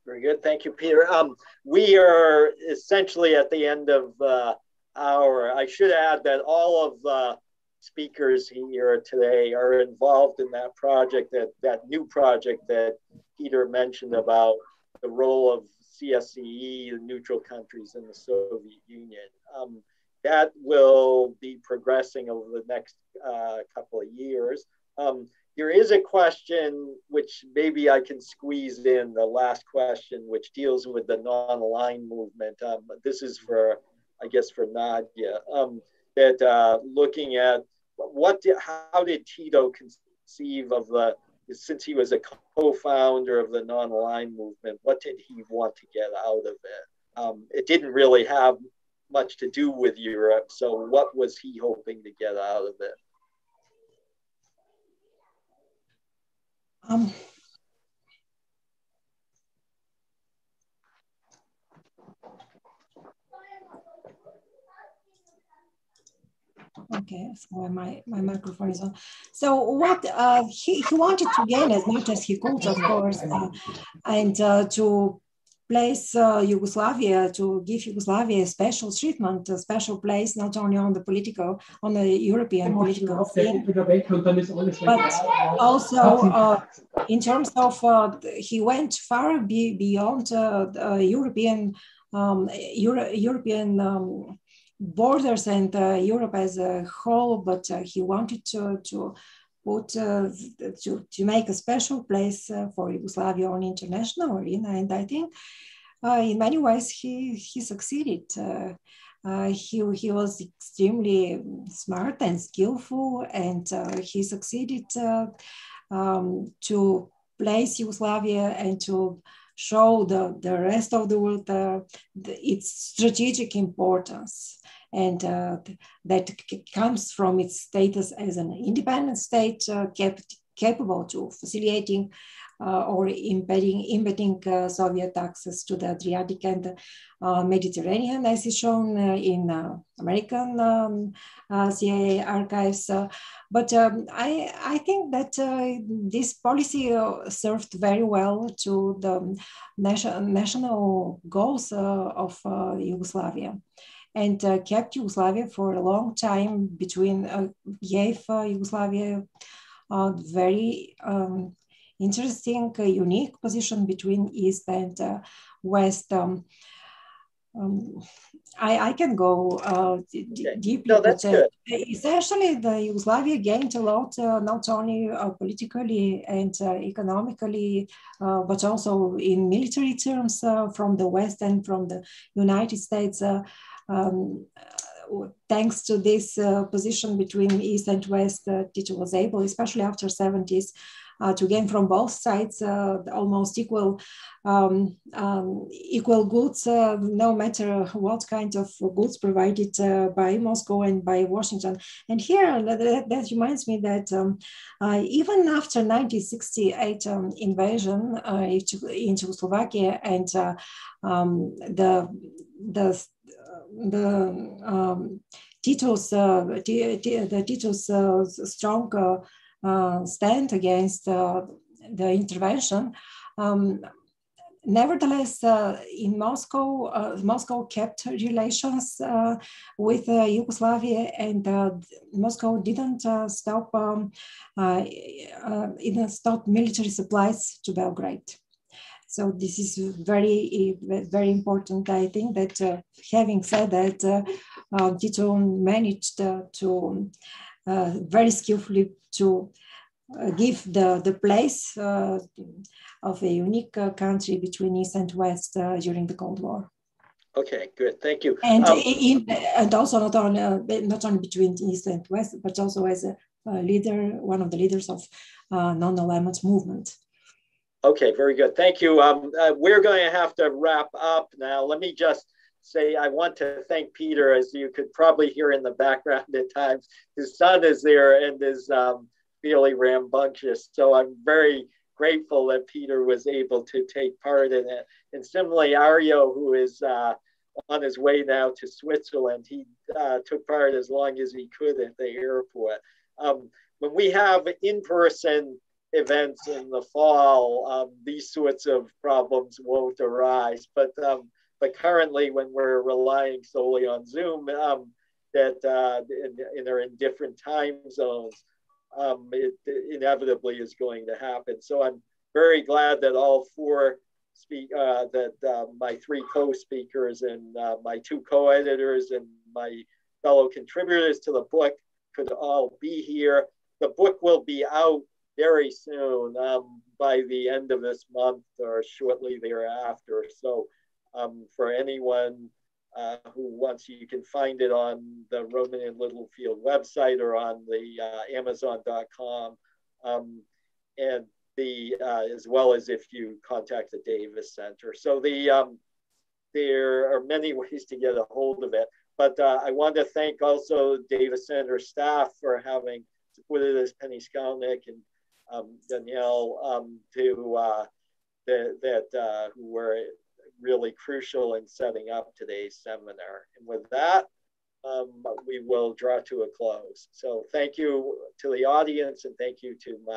Very good. Thank you, Peter. Um, we are essentially at the end of uh, our, I should add that all of the speakers here today are involved in that project, that, that new project that Peter mentioned about the role of CSCE, the neutral countries in the Soviet Union. Um, that will be progressing over the next uh, couple of years. Um, there is a question which maybe I can squeeze in the last question, which deals with the non-aligned movement. Um, this is for, I guess, for Nadia. Um, that uh, looking at what, did, how did Tito conceive of the, since he was a co-founder of the non-aligned movement, what did he want to get out of it? Um, it didn't really have much to do with Europe. So what was he hoping to get out of it? Um, Okay, so my, my microphone is on. So what uh, he, he wanted to gain as much as he could, of course, uh, and uh, to place uh, Yugoslavia, to give Yugoslavia a special treatment, a special place, not only on the political, on the European political scene, but also uh, in terms of, uh, he went far be, beyond European, um, Euro, European um, borders and uh, Europe as a whole, but uh, he wanted to, to put uh, to, to make a special place uh, for Yugoslavia on international arena. And I think uh, in many ways he, he succeeded. Uh, he, he was extremely smart and skillful, and he succeeded um, to place Yugoslavia and to show the, the rest of the world the, its strategic importance and uh, that comes from its status as an independent state uh, capable to facilitating uh, or embedding, embedding uh, Soviet access to the Adriatic and Mediterranean, as is shown in American um, CIA archives. but um, I, I think that this policy served very well to the nation, national goals of Yugoslavia and uh, kept Yugoslavia for a long time between uh, gave uh, Yugoslavia a very um, interesting, uh, unique position between East and uh, West. Um, um, I, I, can go uh, okay. deeply, no, but uh, essentially the Yugoslavia gained a lot, uh, not only uh, politically and economically, but also in military terms from the West and from the United States um, thanks to this uh, position between East and West, uh, Tito was able, especially after 70s, uh, to gain from both sides uh, almost equal um, um, equal goods, uh, no matter what kind of goods provided uh, by Moscow and by Washington. And here, that, that reminds me that um, even after 1968 um, invasion into, Slovakia and um, the the the um, Tito's uh, the Tito's uh, strong uh, uh, stand against uh, the intervention. Um, nevertheless, uh, in Moscow, uh, Moscow kept relations uh, with uh, Yugoslavia, and Moscow didn't stop um, didn't stop military supplies to Belgrade. So this is very, very important. I think that uh, having said that, uh, uh, Tito managed uh, to uh, very skillfully to uh, give the, the place of a unique country between East and West during the Cold War. Okay, good. Thank you. And um, in, and also not only not only between East and West, but also as a, leader, one of the leaders of non-alignment movement. Okay, very good. Thank you. Um, uh, we're going to have to wrap up now. Let me just say I want to thank Peter, as you could probably hear in the background at times. His son is there and is um, really rambunctious. So I'm very grateful that Peter was able to take part in it. And similarly, Aryo, who is uh, on his way now to Switzerland, he uh, took part as long as he could at the airport. Um, when we have in-person events in the fall, um, these sorts of problems won't arise. But um, but currently, when we're relying solely on Zoom, um, that uh, and, are in different time zones, um, it, it, inevitably is going to happen. So I'm very glad that all four speak uh, that uh, my three co-speakers and uh, my two co-editors and my fellow contributors to the book could all be here. The book will be out very soon um, by the end of this month or shortly thereafter. So um, for anyone uh, who wants, you can find it on the Rowman and Littlefield website or on the uh, Amazon.com, um, and the uh, as well as if you contact the Davis Center. So the um, there are many ways to get a hold of it. But uh, I want to thank also Davis Center staff for having supported us, Penny Skalnick and um, Danielle, um, to uh, that, that uh, who were really crucial in setting up today's seminar. And with that, um, we will draw to a close. So thank you to the audience and thank you to my